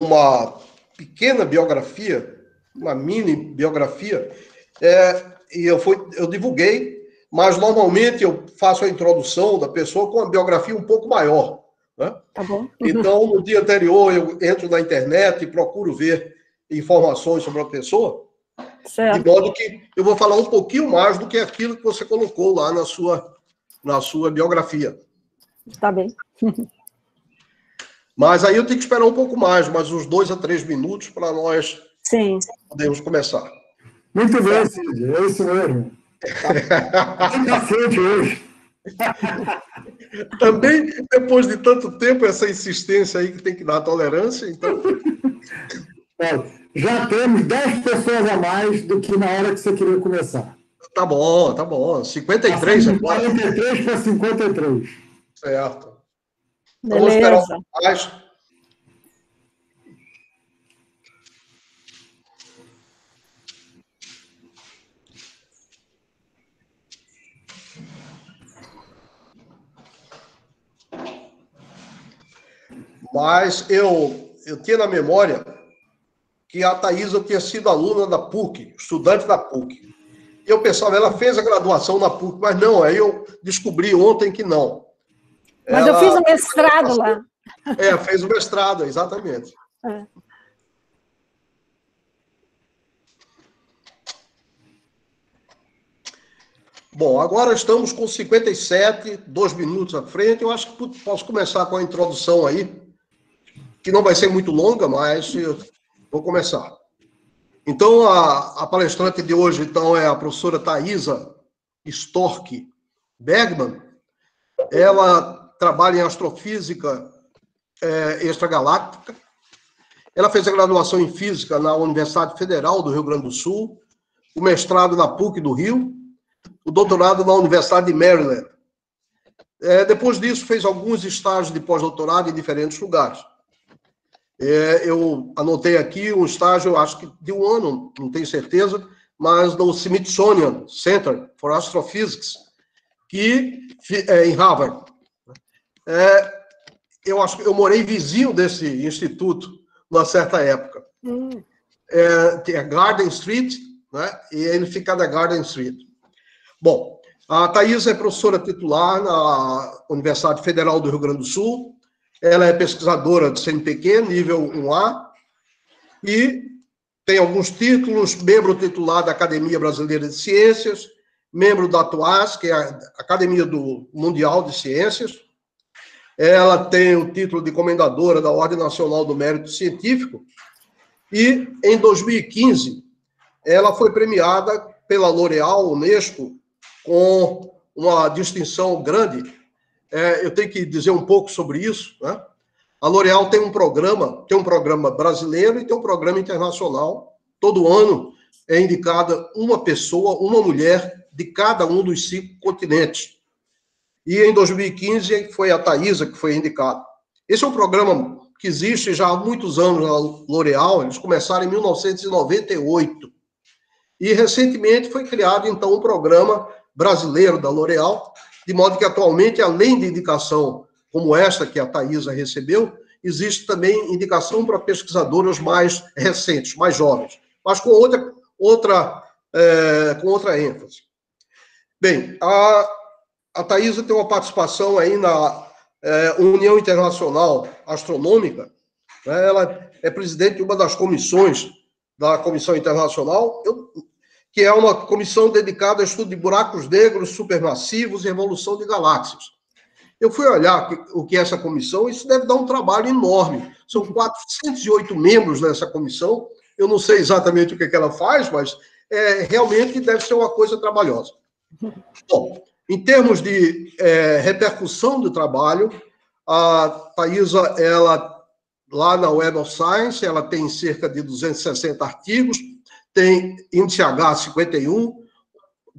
uma pequena biografia, uma mini biografia, é, e eu, fui, eu divulguei, mas normalmente eu faço a introdução da pessoa com uma biografia um pouco maior. Né? Tá bom. Então, no dia anterior, eu entro na internet e procuro ver informações sobre a pessoa, certo. de modo que eu vou falar um pouquinho mais do que aquilo que você colocou lá na sua, na sua biografia. Tá bem. Mas aí eu tenho que esperar um pouco mais, mais uns dois a três minutos para nós Sim. podermos começar. Muito bem, Cid, é isso mesmo. Está frente hoje. Também, depois de tanto tempo, essa insistência aí que tem que dar tolerância, então. já temos 10 pessoas a mais do que na hora que você queria começar. Tá bom, tá bom. 53 agora. 43 para 53. Certo. Beleza. Vamos esperar. Mas eu, eu tinha na memória que a Thaisa tinha sido aluna da PUC, estudante da PUC. Eu pensava, ela fez a graduação na PUC, mas não, aí eu descobri ontem que não. Mas ela, eu fiz o mestrado lá. É, fez o mestrado, exatamente. É. Bom, agora estamos com 57, dois minutos à frente. Eu acho que posso começar com a introdução aí, que não vai ser muito longa, mas vou começar. Então, a, a palestrante de hoje então, é a professora Thaisa Stork Bergman. Ela trabalha em astrofísica é, extragaláctica. Ela fez a graduação em física na Universidade Federal do Rio Grande do Sul, o mestrado na PUC do Rio, o doutorado na Universidade de Maryland. É, depois disso, fez alguns estágios de pós-doutorado em diferentes lugares. É, eu anotei aqui um estágio, acho que de um ano, não tenho certeza, mas no Smithsonian Center for Astrophysics, que é, em Harvard. É, eu acho que eu morei vizinho desse instituto numa certa época. Hum. É, Garden Street, né? E ele fica na Garden Street. Bom, a Thais é professora titular na Universidade Federal do Rio Grande do Sul. Ela é pesquisadora do CNPq, nível 1A, e tem alguns títulos, membro titular da Academia Brasileira de Ciências, membro da ATUAS, que é a Academia do Mundial de Ciências, ela tem o título de comendadora da Ordem Nacional do Mérito Científico. E, em 2015, ela foi premiada pela L'Oréal Unesco com uma distinção grande. É, eu tenho que dizer um pouco sobre isso. Né? A L'Oréal tem um programa, tem um programa brasileiro e tem um programa internacional. Todo ano é indicada uma pessoa, uma mulher de cada um dos cinco continentes. E em 2015 foi a Thaisa que foi indicada. Esse é um programa que existe já há muitos anos na L'Oréal, eles começaram em 1998. E recentemente foi criado, então, um programa brasileiro da L'Oréal, de modo que atualmente, além de indicação como esta que a Thaisa recebeu, existe também indicação para pesquisadoras mais recentes, mais jovens, mas com outra, outra, é, com outra ênfase. Bem, a, a Thaisa tem uma participação aí na é, União Internacional Astronômica. Né? Ela é presidente de uma das comissões da Comissão Internacional, eu, que é uma comissão dedicada ao estudo de buracos negros, supermassivos e evolução de galáxias. Eu fui olhar o que é essa comissão, isso deve dar um trabalho enorme. São 408 membros nessa comissão. Eu não sei exatamente o que, é que ela faz, mas é, realmente deve ser uma coisa trabalhosa. Bom, em termos de é, repercussão do trabalho, a Thaisa, ela, lá na Web of Science, ela tem cerca de 260 artigos, tem índice H51,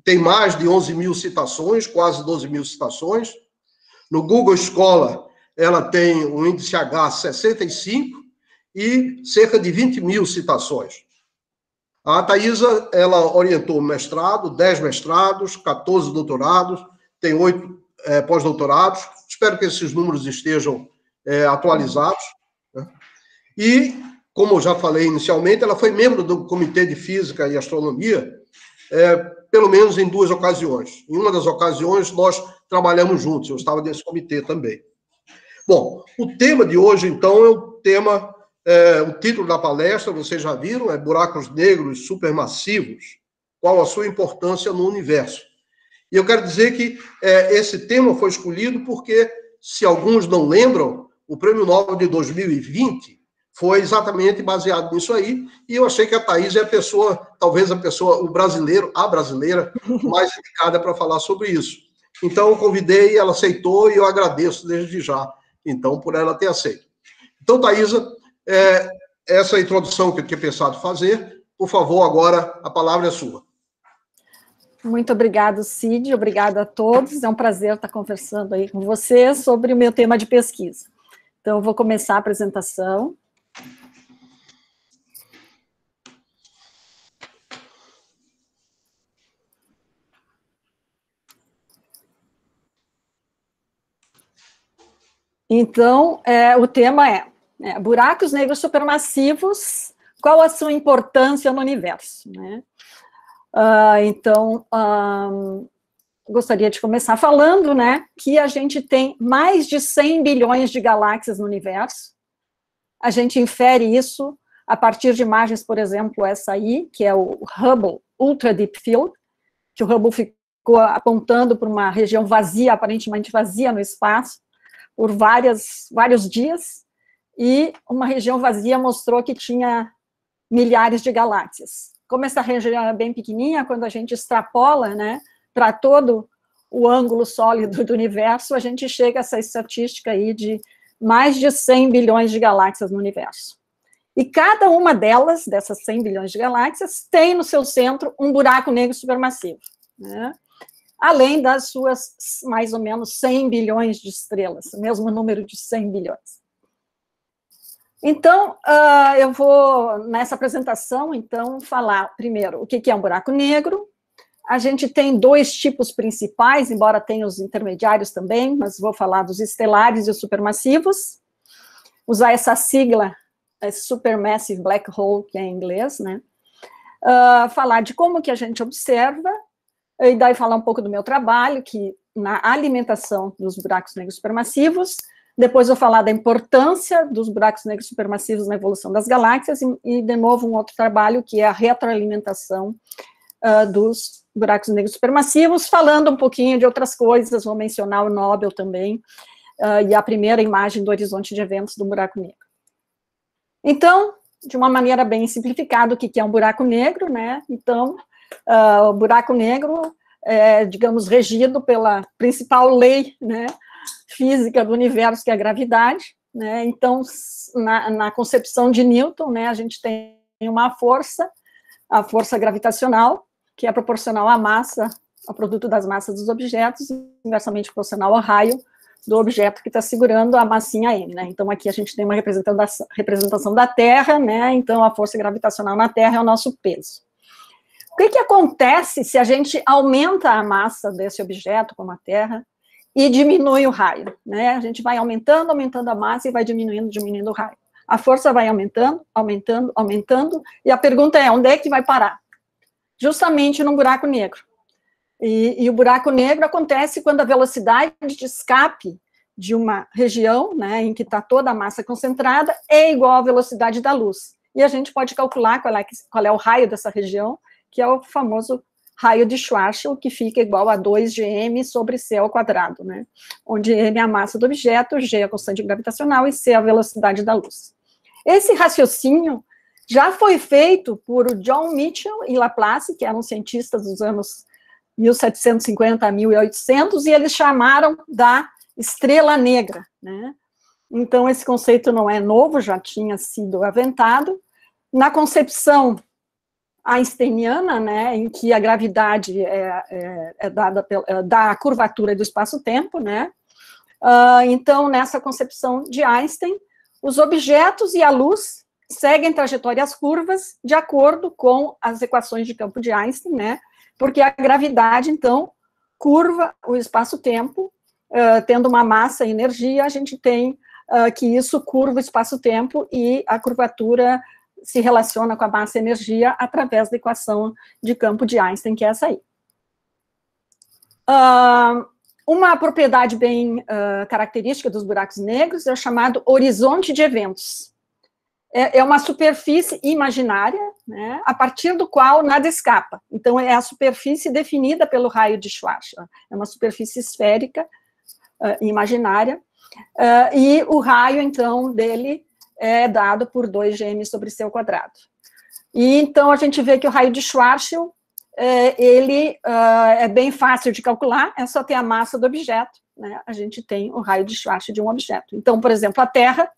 tem mais de 11 mil citações, quase 12 mil citações. No Google Scholar, ela tem um índice H65 e cerca de 20 mil citações. A Thaisa, ela orientou mestrado, 10 mestrados, 14 doutorados, tem oito é, pós-doutorados. Espero que esses números estejam é, atualizados. Né? E como eu já falei inicialmente, ela foi membro do Comitê de Física e Astronomia, é, pelo menos em duas ocasiões. Em uma das ocasiões, nós trabalhamos juntos, eu estava nesse comitê também. Bom, o tema de hoje, então, é o tema, é, o título da palestra, vocês já viram, é Buracos Negros Supermassivos, qual a sua importância no universo. E eu quero dizer que é, esse tema foi escolhido porque, se alguns não lembram, o Prêmio Nobel de 2020 foi exatamente baseado nisso aí, e eu achei que a Thaís é a pessoa, talvez a pessoa, o brasileiro, a brasileira, mais indicada para falar sobre isso. Então, eu convidei, ela aceitou, e eu agradeço desde já, então, por ela ter aceito. Então, Thaisa, é, essa introdução que eu tinha pensado fazer, por favor, agora a palavra é sua. Muito obrigado, Cid, obrigada a todos, é um prazer estar conversando aí com você sobre o meu tema de pesquisa. Então, eu vou começar a apresentação. Então, é, o tema é, é, buracos negros supermassivos, qual a sua importância no universo? Né? Uh, então, um, gostaria de começar falando né, que a gente tem mais de 100 bilhões de galáxias no universo. A gente infere isso a partir de imagens, por exemplo, essa aí, que é o Hubble Ultra Deep Field, que o Hubble ficou apontando para uma região vazia, aparentemente vazia no espaço, por várias, vários dias, e uma região vazia mostrou que tinha milhares de galáxias. Como essa região é bem pequenininha, quando a gente extrapola, né, para todo o ângulo sólido do universo, a gente chega a essa estatística aí de mais de 100 bilhões de galáxias no universo. E cada uma delas, dessas 100 bilhões de galáxias, tem no seu centro um buraco negro supermassivo. Né? além das suas mais ou menos 100 bilhões de estrelas, o mesmo número de 100 bilhões. Então, uh, eu vou, nessa apresentação, então, falar primeiro o que é um buraco negro. A gente tem dois tipos principais, embora tenha os intermediários também, mas vou falar dos estelares e os supermassivos. Usar essa sigla, é Supermassive Black Hole, que é em inglês, né? Uh, falar de como que a gente observa e daí falar um pouco do meu trabalho, que na alimentação dos buracos negros supermassivos, depois vou falar da importância dos buracos negros supermassivos na evolução das galáxias, e, e de novo um outro trabalho, que é a retroalimentação uh, dos buracos negros supermassivos, falando um pouquinho de outras coisas, vou mencionar o Nobel também, uh, e a primeira imagem do horizonte de eventos do buraco negro. Então, de uma maneira bem simplificada, o que é um buraco negro, né? Então, uh, o buraco negro é, digamos, regido pela principal lei né, física do universo, que é a gravidade. Né? Então, na, na concepção de Newton, né, a gente tem uma força, a força gravitacional, que é proporcional à massa, ao produto das massas dos objetos, inversamente proporcional ao raio do objeto que está segurando a massinha m, né? Então aqui a gente tem uma representação, representação da Terra, né? Então a força gravitacional na Terra é o nosso peso que, que acontece se a gente aumenta a massa desse objeto, como a Terra, e diminui o raio? Né? A gente vai aumentando, aumentando a massa e vai diminuindo, diminuindo o raio. A força vai aumentando, aumentando, aumentando, e a pergunta é: onde é que vai parar? Justamente num buraco negro. E, e o buraco negro acontece quando a velocidade de escape de uma região, né, em que está toda a massa concentrada, é igual à velocidade da luz. E a gente pode calcular qual é, qual é o raio dessa região, que é o famoso raio de Schwarzschild, que fica igual a 2 gm sobre c ao quadrado, né? Onde m é a massa do objeto, g é a constante gravitacional e c é a velocidade da luz. Esse raciocínio já foi feito por John Mitchell e Laplace, que eram cientistas dos anos 1750 a 1800, e eles chamaram da estrela negra, né? Então, esse conceito não é novo, já tinha sido aventado. Na concepção einsteiniana, né, em que a gravidade é, é, é dada pela, é, da curvatura do espaço-tempo, né, uh, então, nessa concepção de Einstein, os objetos e a luz seguem trajetórias curvas de acordo com as equações de campo de Einstein, né, porque a gravidade, então, curva o espaço-tempo, uh, tendo uma massa e energia, a gente tem uh, que isso curva o espaço-tempo e a curvatura se relaciona com a massa-energia através da equação de campo de Einstein, que é essa aí. Uh, uma propriedade bem uh, característica dos buracos negros é o chamado horizonte de eventos. É, é, uma superfície imaginária, né, a partir do qual nada escapa. Então, é a superfície definida pelo raio de Schwarzschild. É uma superfície esférica, uh, imaginária, uh, e o raio, então, dele é dado por 2gm sobre ao quadrado. E, então, a gente vê que o raio de Schwarzschild, é, ele uh, é bem fácil de calcular, é só ter a massa do objeto, né, a gente tem o raio de Schwarzschild de um objeto. Então, por exemplo, a Terra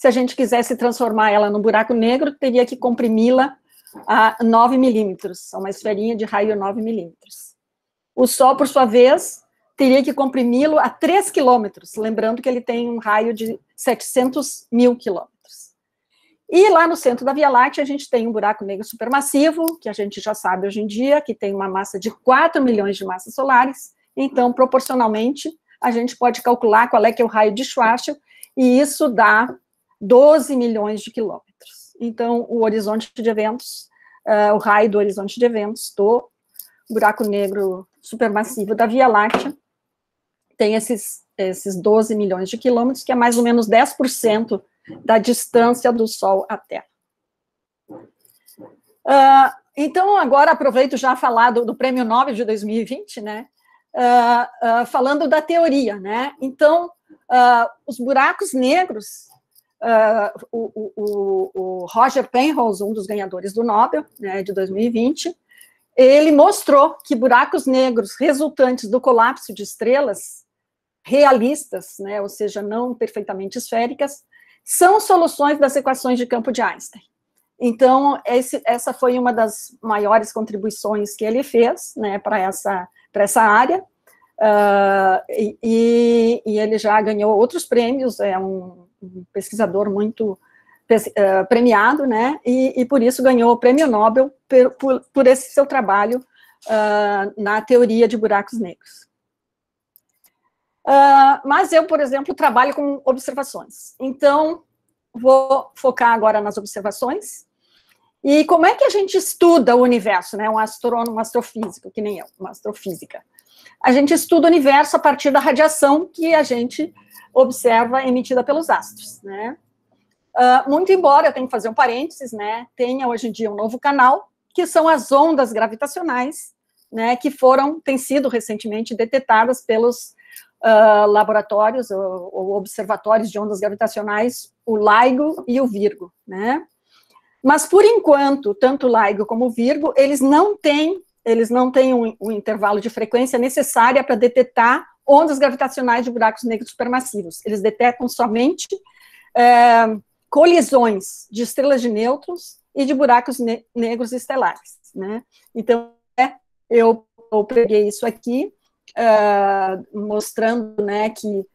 se a gente quisesse transformar ela num buraco negro, teria que comprimi-la a 9 milímetros, uma esferinha de raio 9 milímetros. O Sol, por sua vez, teria que comprimi-lo a 3 quilômetros, lembrando que ele tem um raio de 700 mil quilômetros. E lá no centro da Via Láctea, a gente tem um buraco negro supermassivo, que a gente já sabe hoje em dia, que tem uma massa de 4 milhões de massas solares, então, proporcionalmente, a gente pode calcular qual é que é o raio de Schwarzschild, e isso dá 12 milhões de quilômetros. Então, o horizonte de eventos, uh, o raio do horizonte de eventos do buraco negro supermassivo da Via Láctea tem esses, esses 12 milhões de quilômetros, que é mais ou menos 10% da distância do Sol à Terra. Uh, então, agora aproveito já a falar do, do, Prêmio Nobel de 2020, né? Uh, uh, falando da teoria, né? Então, os buracos negros o, o, o, Roger Penrose, um dos ganhadores do Nobel né, de 2020, ele mostrou que buracos negros resultantes do colapso de estrelas realistas, né, ou seja, não perfeitamente esféricas, são soluções das equações de campo de Einstein. Então, esse, essa foi uma das maiores contribuições que ele fez né, para essa, essa área, uh, e, e, ele já ganhou outros prêmios, é um pesquisador muito uh, premiado, né, e, e, por isso ganhou o prêmio Nobel por, por, por esse seu trabalho uh, na teoria de buracos negros. Uh, mas eu, por exemplo, trabalho com observações. Então, vou focar agora nas observações. E como é que a gente estuda o universo, né? Um astrônomo, um astrofísico, que nem eu, uma astrofísica. A gente estuda o universo a partir da radiação que a gente observa emitida pelos astros, né? Uh, muito embora, eu tenho que fazer um parênteses, né, tenha hoje em dia um novo canal, que são as ondas gravitacionais, né, que foram, têm sido recentemente detectadas pelos uh, laboratórios ou, ou, observatórios de ondas gravitacionais, o LIGO e o Virgo, né? Mas, por enquanto, tanto o LIGO como o Virgo, eles não têm, eles não têm um, um intervalo de frequência necessária para detectar ondas gravitacionais de buracos negros supermassivos. Eles detectam somente é, colisões de estrelas de nêutrons e de buracos ne negros estelares, né? Então, é, eu, eu peguei isso aqui, uh, mostrando, né, que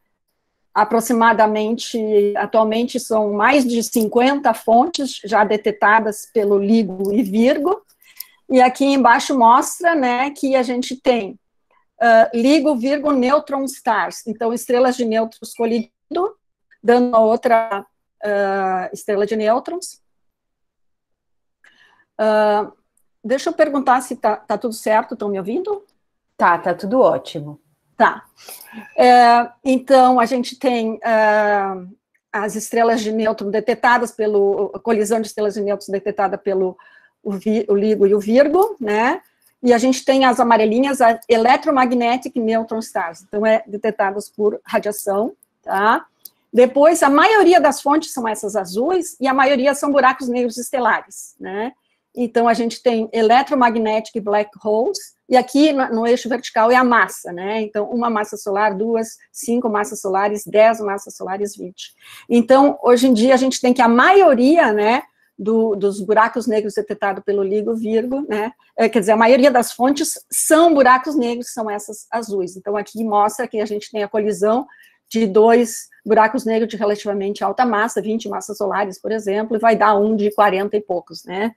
aproximadamente, atualmente, são mais de 50 fontes já detectadas pelo LIGO e Virgo, e aqui embaixo mostra, né, que a gente tem uh, LIGO, Virgo, Neutron Stars. Então, estrelas de nêutrons colidindo, dando outra uh, estrela de nêutrons. Uh, deixa eu perguntar se tá, tá tudo certo, estão me ouvindo? Tá, tá tudo ótimo. Tá. É, então, a gente tem uh, as estrelas de nêutron detectadas pelo, a colisão de estrelas de nêutrons detectada pelo o, o LIGO e o Virgo, né? E a gente tem as amarelinhas, a Electromagnetic Neutron Stars, então é detectadas por radiação, tá? Depois, a maioria das fontes são essas azuis, e a maioria são buracos negros estelares, né? Então, a gente tem Electromagnetic Black Holes, e aqui no, no, eixo vertical é a massa, né? Então, uma massa solar, duas, cinco massas solares, dez massas solares, vinte. Então, hoje em dia, a gente tem que a maioria, né, do, dos buracos negros detectados pelo LIGO Virgo, né? É, quer dizer, a maioria das fontes são buracos negros, são essas azuis. Então, aqui mostra que a gente tem a colisão de dois buracos negros de relativamente alta massa, 20 massas solares, por exemplo, e vai dar um de 40 e poucos, né?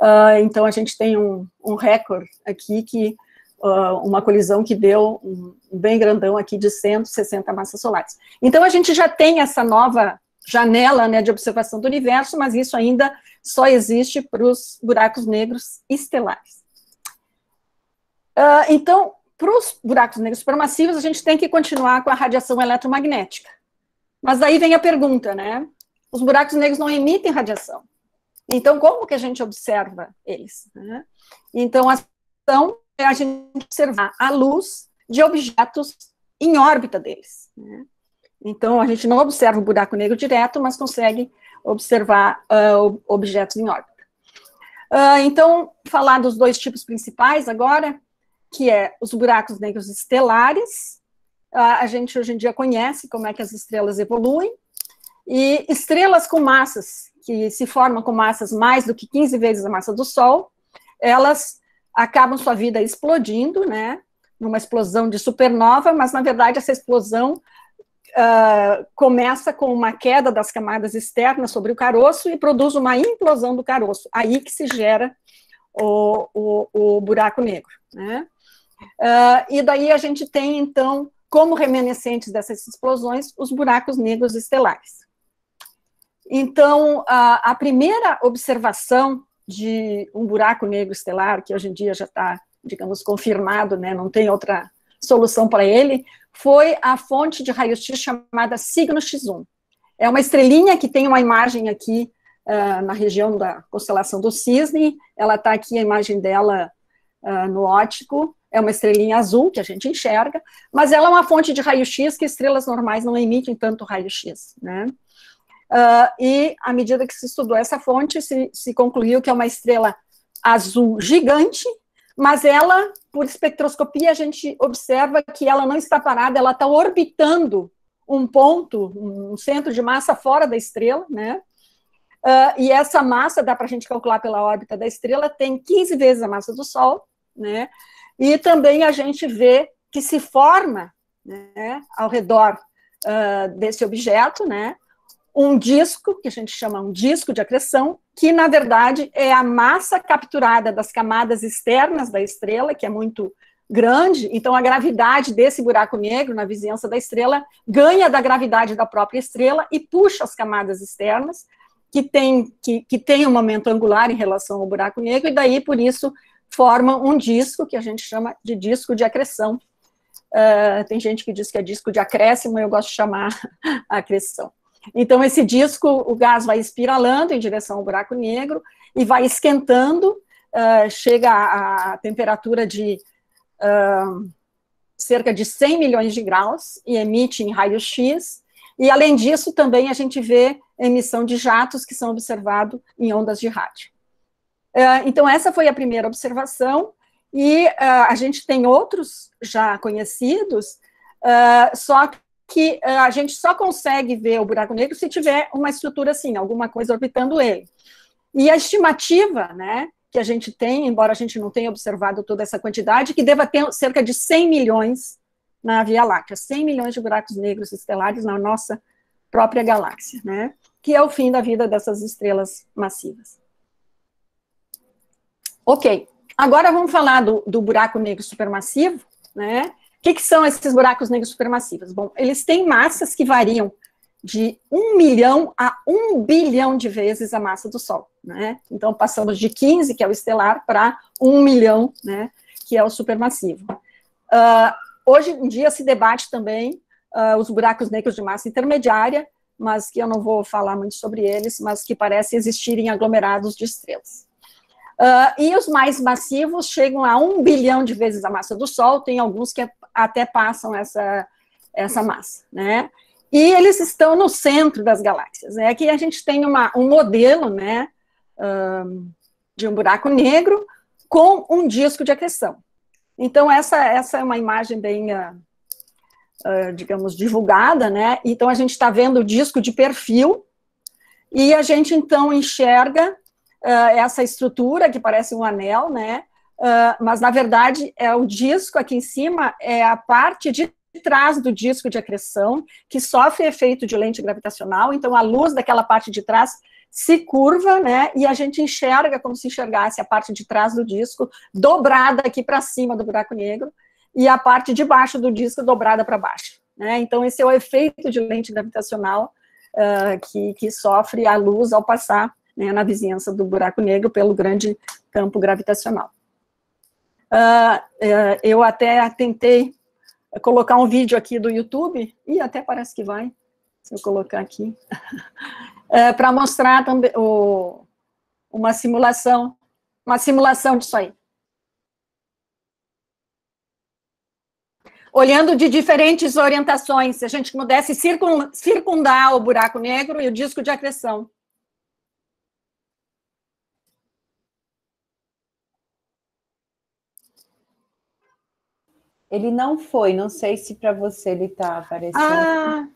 Uh, então, a gente tem um, um recorde aqui que uh, uma colisão que deu um, bem grandão aqui de 160 massas solares. Então, a gente já tem essa nova janela né, de observação do universo, mas isso ainda só existe para os buracos negros estelares. Uh, então, para os buracos negros supermassivos, a gente tem que continuar com a radiação eletromagnética. Mas aí vem a pergunta, né? Os buracos negros não emitem radiação. Então, como que a gente observa eles? Né? Então, a ação é a gente observar a luz de objetos em órbita deles. Né? Então, a gente não observa o buraco negro direto, mas consegue observar uh, objetos em órbita. Uh, então, falar dos dois tipos principais agora, que é os buracos negros estelares. Uh, a gente hoje em dia conhece como é que as estrelas evoluem. E estrelas com massas, que se formam com massas mais do que 15 vezes a massa do Sol, elas acabam sua vida explodindo, né? Numa explosão de supernova, mas na verdade essa explosão uh, começa com uma queda das camadas externas sobre o caroço e produz uma implosão do caroço. Aí que se gera o, o, o buraco negro. Né? Uh, e daí a gente tem, então, como remanescentes dessas explosões, os buracos negros estelares. Então, a, a primeira observação de um buraco negro estelar, que hoje em dia já está, digamos, confirmado, né, não tem outra solução para ele, foi a fonte de raio-x chamada Signo X1. É uma estrelinha que tem uma imagem aqui uh, na região da constelação do Cisne, ela está aqui, a imagem dela uh, no ótico, é uma estrelinha azul que a gente enxerga, mas ela é uma fonte de raio-x que estrelas normais não emitem tanto raio-x, né? Uh, e à medida que se estudou essa fonte, se, se concluiu que é uma estrela azul gigante, mas ela, por espectroscopia, a gente observa que ela não está parada, ela está orbitando um ponto, um centro de massa fora da estrela, né? Uh, e essa massa, dá para a gente calcular pela órbita da estrela, tem 15 vezes a massa do Sol, né? E também a gente vê que se forma, né, ao redor uh, desse objeto, né, um disco, que a gente chama um disco de acreção, que na verdade é a massa capturada das camadas externas da estrela, que é muito grande, então a gravidade desse buraco negro na vizinhança da estrela ganha da gravidade da própria estrela e puxa as camadas externas, que tem, que, que tem um momento angular em relação ao buraco negro, e daí, por isso, forma um disco que a gente chama de disco de acreção. Uh, tem gente que diz que é disco de acréscimo, eu gosto de chamar acreção. Então, esse disco, o gás vai espiralando em direção ao buraco negro e vai esquentando, uh, chega à temperatura de uh, cerca de 100 milhões de graus e emite em raio-x. E, além disso, também a gente vê emissão de jatos que são observados em ondas de rádio. Uh, então, essa foi a primeira observação, e a gente tem outros já conhecidos, só que uh, a gente só consegue ver o buraco negro se tiver uma estrutura assim, alguma coisa orbitando ele. E a estimativa, né, que a gente tem, embora a gente não tenha observado toda essa quantidade, que deva ter cerca de 100 milhões na Via Láctea, 100 milhões de buracos negros estelares na nossa própria galáxia, né, que é o fim da vida dessas estrelas massivas. Ok, agora vamos falar do, do buraco negro supermassivo, né, que, que são esses buracos negros supermassivos? Bom, eles têm massas que variam de 1 milhão a 1 bilhão de vezes a massa do Sol, né? Então, passamos de 15, que é o estelar, para 1 milhão, né, que é o supermassivo. Uh, hoje em dia se debate também uh, os buracos negros de massa intermediária, mas que eu não vou falar muito sobre eles, mas que parece existirem aglomerados de estrelas. Uh, e os mais massivos chegam a um bilhão de vezes a massa do Sol, tem alguns que até passam essa, essa massa, né? E eles estão no centro das galáxias. Né? Aqui a gente tem uma, um modelo, né, um, de um buraco negro com um disco de acreção. Então, essa, essa é uma imagem bem, uh, digamos, divulgada, né? Então, a gente está vendo o disco de perfil e a gente, então, enxerga uh, essa estrutura que parece um anel, né? Uh, mas na verdade é o disco aqui em cima é a parte de trás do disco de acreção que sofre efeito de lente gravitacional. Então a luz daquela parte de trás se curva, né? E a gente enxerga como se enxergasse a parte de trás do disco dobrada aqui para cima do buraco negro e a parte de baixo do disco dobrada para baixo. Né? Então, esse é o efeito de lente gravitacional uh, que, que sofre a luz ao passar né, na vizinhança do buraco negro pelo grande campo gravitacional. Uh, uh, eu até tentei colocar um vídeo aqui do YouTube, e até parece que vai, se eu colocar aqui. é, para mostrar também o, uma simulação, uma simulação disso aí. Olhando de diferentes orientações, se a gente pudesse circundar o buraco negro e o disco de acreção. Ele não foi, não sei se para você ele está aparecendo. Ah.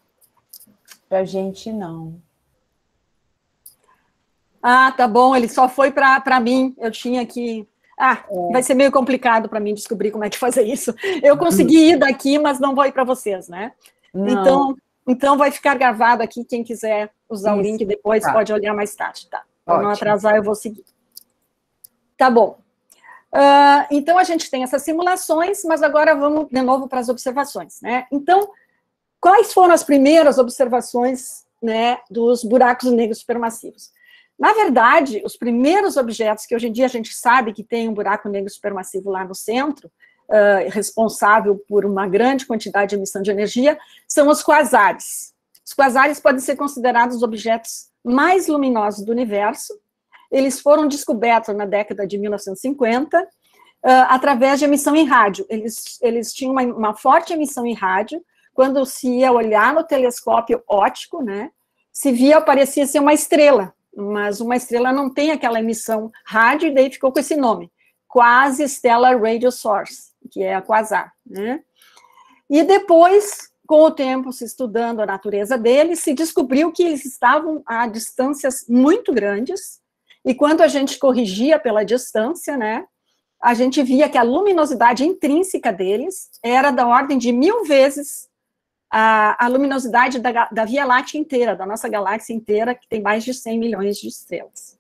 Para a gente não. Ah, tá bom, ele só foi para mim. Eu tinha que. Ah, é. vai ser meio complicado para mim descobrir como é que fazer isso. Eu consegui ir daqui, mas não vou ir para vocês, né? Não. Então, então vai ficar gravado aqui. Quem quiser usar isso. o link depois tá. pode olhar mais tarde, tá? Para não atrasar, eu vou seguir. Tá bom. Uh, então a gente tem essas simulações, mas agora vamos de novo para as observações, né? Então, quais foram as primeiras observações, né, dos buracos negros supermassivos? Na verdade, os primeiros objetos que hoje em dia a gente sabe que tem um buraco negro supermassivo lá no centro, uh, responsável por uma grande quantidade de emissão de energia, são os quasares. Os quasares podem ser considerados os objetos mais luminosos do universo. Eles foram descobertos na década de 1950 uh, através de emissão em rádio. Eles, eles tinham uma, uma forte emissão em rádio. Quando se ia olhar no telescópio óptico, né, se via, parecia ser uma estrela, mas uma estrela não tem aquela emissão rádio, e daí ficou com esse nome, Quasi Stellar Radio Source, que é a quasar, né? E depois, com o tempo, se estudando a natureza deles, se descobriu que eles estavam a distâncias muito grandes, e quando a gente corrigia pela distância, né, a gente via que a luminosidade intrínseca deles era da ordem de mil vezes a, a luminosidade da, da, Via Láctea inteira, da nossa galáxia inteira, que tem mais de 100 milhões de estrelas.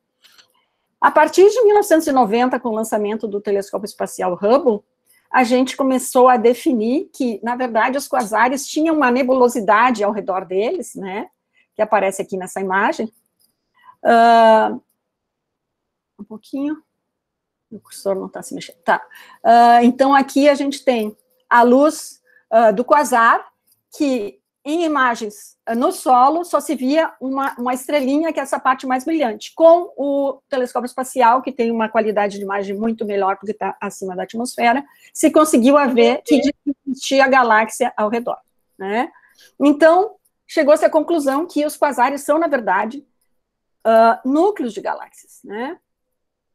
A partir de 1990, com o lançamento do telescópio espacial Hubble, a gente começou a definir que, na verdade, os quasares tinham uma nebulosidade ao redor deles, né, que aparece aqui nessa imagem. Uh, um pouquinho. O cursor não está se mexendo. Tá. Uh, então, aqui a gente tem a luz uh, do quasar, que em imagens eh, no solo só se via uma, uma estrelinha, que é essa parte mais brilhante. Com o telescópio espacial, que tem uma qualidade de imagem muito melhor, porque está acima da atmosfera, se conseguiu a ver que existia a galáxia ao redor. Né? Então, chegou-se à conclusão que os quasares são, na verdade, uh, núcleos de galáxias. Né?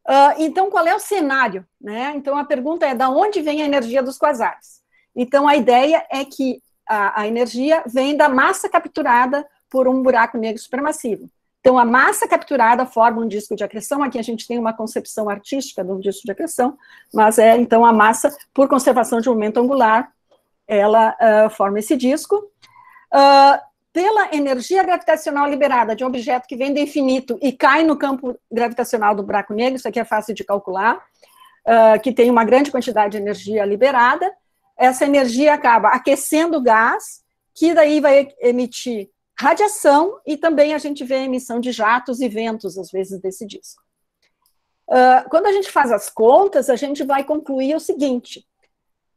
Uh, então, qual é o cenário? Né? Então, a pergunta é, da onde vem a energia dos quasares? Então, a ideia é que a, a energia vem da massa capturada por um buraco negro supermassivo. Então, a massa capturada forma um disco de acreção. Aqui a gente tem uma concepção artística um disco de acreção, mas é, então, a massa, por conservação de momento angular, ela uh, forma esse disco. Uh, pela energia gravitacional liberada de um objeto que vem do infinito e cai no campo gravitacional do buraco negro, isso aqui é fácil de calcular, uh, que tem uma grande quantidade de energia liberada, essa energia acaba aquecendo o gás, que daí vai emitir radiação, e também a gente vê a emissão de jatos e ventos, às vezes, desse disco. Uh, quando a gente faz as contas, a gente vai concluir o seguinte,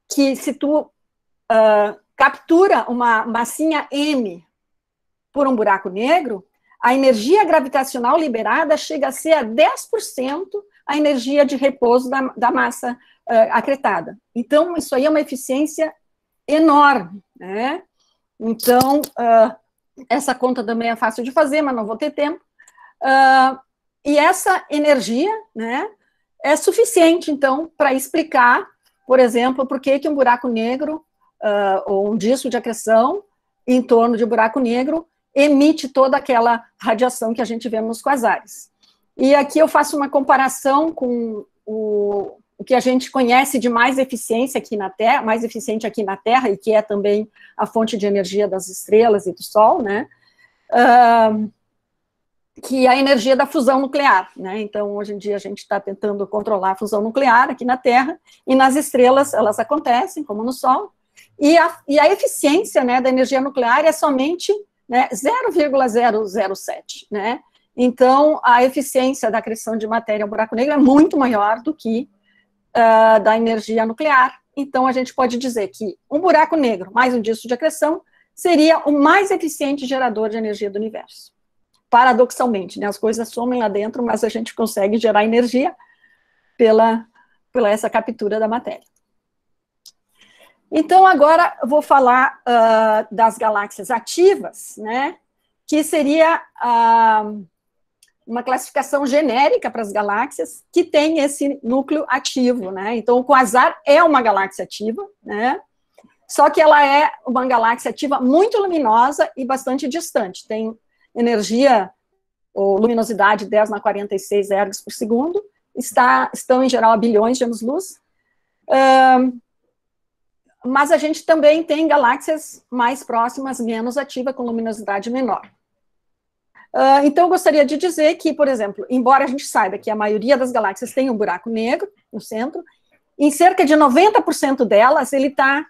que se tu uh, captura uma massinha M por um buraco negro, a energia gravitacional liberada chega a ser a 10% a energia de repouso da, da massa uh, acretada. Então, isso aí é uma eficiência enorme, né? Então, uh, essa conta também é fácil de fazer, mas não vou ter tempo. Uh, e essa energia, né, é suficiente, então, para explicar, por exemplo, por que, que um buraco negro, ou um disco de acreção em torno de um buraco negro, emite toda aquela radiação que a gente vê nos quasares. E aqui eu faço uma comparação com o, o que a gente conhece de mais eficiência aqui na Terra, mais eficiente aqui na Terra, e que é também a fonte de energia das estrelas e do Sol, né? Uh, que é a energia da fusão nuclear, né? Então, hoje em dia, a gente está tentando controlar a fusão nuclear aqui na Terra, e nas estrelas elas acontecem, como no Sol, e a, e a eficiência né, da energia nuclear é somente né, 0,007, né? Então, a eficiência da acreção de matéria ao buraco negro é muito maior do que uh, da energia nuclear. Então, a gente pode dizer que um buraco negro mais um disco de acreção seria o mais eficiente gerador de energia do universo paradoxalmente, né? As coisas somem lá dentro, mas a gente consegue gerar energia pela, pela essa captura da matéria. Então, agora vou falar uh, das galáxias ativas, né? Que seria uh, uma classificação genérica para as galáxias que tem esse núcleo ativo, né? Então, o quasar é uma galáxia ativa, né? Só que ela é uma galáxia ativa muito luminosa e bastante distante. Tem energia ou luminosidade 10 na 46 ergs por segundo, está, estão em geral a bilhões de anos-luz. Um, mas a gente também tem galáxias mais próximas, menos ativas, com luminosidade menor. Uh, então, eu gostaria de dizer que, por exemplo, embora a gente saiba que a maioria das galáxias tem um buraco negro no centro, em cerca de 90% delas ele está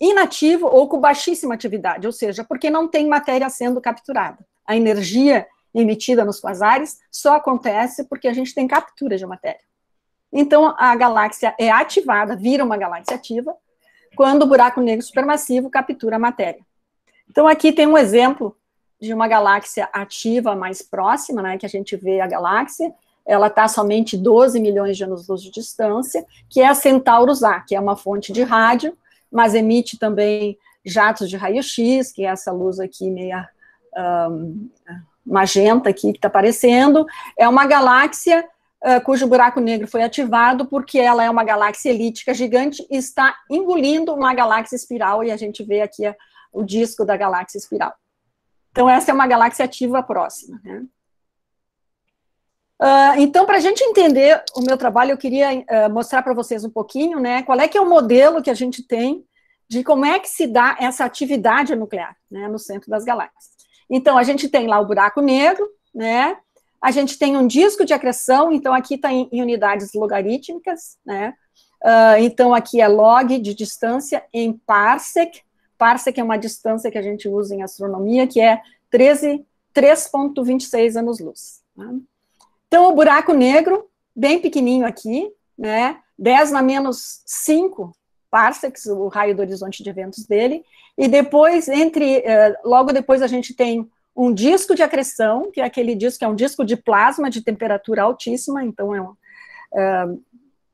inativo ou com baixíssima atividade, ou seja, porque não tem matéria sendo capturada a energia emitida nos quasares só acontece porque a gente tem captura de matéria. Então, a galáxia é ativada, vira uma galáxia ativa, quando o buraco negro supermassivo captura a matéria. Então, aqui tem um exemplo de uma galáxia ativa mais próxima, né, que a gente vê a galáxia, ela está somente 12 milhões de anos-luz de distância, que é a Centaurus A, que é uma fonte de rádio, mas emite também jatos de raio-x, que é essa luz aqui meia um, magenta aqui que está aparecendo, é uma galáxia uh, cujo buraco negro foi ativado porque ela é uma galáxia elíptica gigante e está engolindo uma galáxia espiral, e a gente vê aqui a, o disco da galáxia espiral. Então, essa é uma galáxia ativa próxima. Né? Uh, então, para a gente entender o meu trabalho, eu queria uh, mostrar para vocês um pouquinho, né, qual é que é o modelo que a gente tem de como é que se dá essa atividade nuclear, né, no centro das galáxias. Então, a gente tem lá o buraco negro, né? A gente tem um disco de acreção, então aqui está em, em, unidades logarítmicas, né? Uh, então, aqui é log de distância em parsec. Parsec é uma distância que a gente usa em astronomia, que é 3,26 anos-luz. Né? Então, o buraco negro, bem pequenininho aqui, né? 10 na menos 5 parsecs, o raio do horizonte de eventos dele, e depois, entre, uh, logo depois a gente tem um disco de acreção, que é aquele disco que é um disco de plasma de temperatura altíssima, então é um, uh,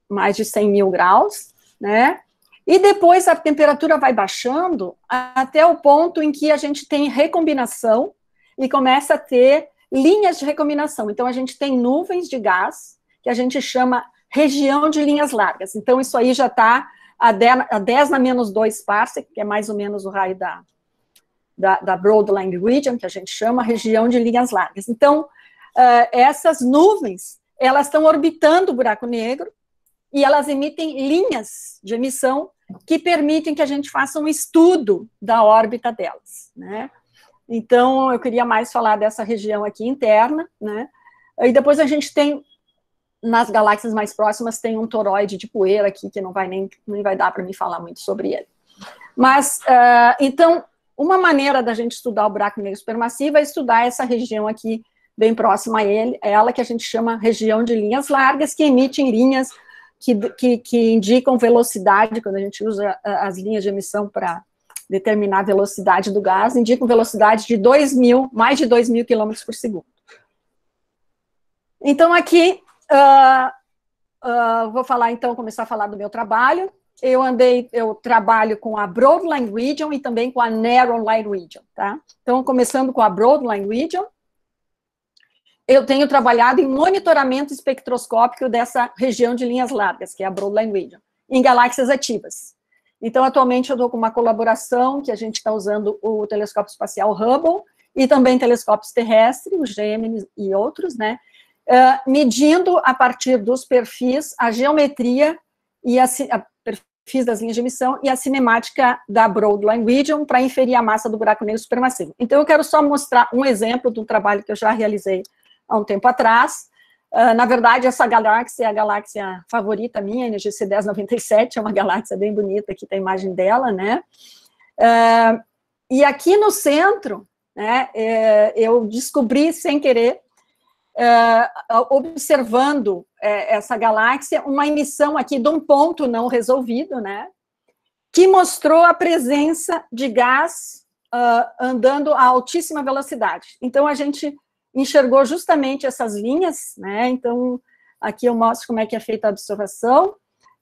mais de 100 mil graus, né, e depois a temperatura vai baixando até o ponto em que a gente tem recombinação e começa a ter linhas de recombinação. Então, a gente tem nuvens de gás, que a gente chama região de linhas largas. Então, isso aí já está a 10, a 10 na menos 2 parsec, que é mais ou menos o raio da, da, da Broadline Region, que a gente chama região de linhas largas. Então, uh, essas nuvens, elas estão orbitando o buraco negro e elas emitem linhas de emissão que permitem que a gente faça um estudo da órbita delas, né? Então, eu queria mais falar dessa região aqui interna, né? E depois a gente tem nas galáxias mais próximas tem um toroide de poeira aqui, que não vai nem, nem vai dar para me falar muito sobre ele. Mas, uh, então, uma maneira da gente estudar o buraco negro supermassivo é estudar essa região aqui, bem próxima a ele, é ela que a gente chama região de linhas largas, que emitem linhas que, que, que indicam velocidade, quando a gente usa as linhas de emissão para determinar a velocidade do gás, indicam velocidade de 2 mil, mais de 2 mil quilômetros por segundo. Então, aqui Uh, uh, vou falar então, começar a falar do meu trabalho. Eu andei, eu trabalho com a Broadline Region e também com a Narrowline Region, tá? Então, começando com a Broadline Region, eu tenho trabalhado em monitoramento espectroscópico dessa região de linhas largas, que é a Broadline Region, em galáxias ativas. Então, atualmente, eu estou com uma colaboração que a gente está usando o telescópio espacial Hubble e também telescópios terrestres, o Gemini e outros, né? uh, medindo a partir dos perfis a geometria e a, a, perfis das linhas de emissão e a cinemática da Broadline Region para inferir a massa do buraco negro supermassivo. Então, eu quero só mostrar um exemplo de um trabalho que eu já realizei há um tempo atrás. Uh, na verdade, essa galáxia é a galáxia favorita minha, NGC 1097, é uma galáxia bem bonita, aqui tem a imagem dela, né? Uh, e aqui no centro, né, é, eu descobri sem querer, uh, observando é, essa galáxia, uma emissão aqui de um ponto não resolvido, né, que mostrou a presença de gás uh, andando a altíssima velocidade. Então, a gente enxergou justamente essas linhas, né, então, aqui eu mostro como é que é feita a observação,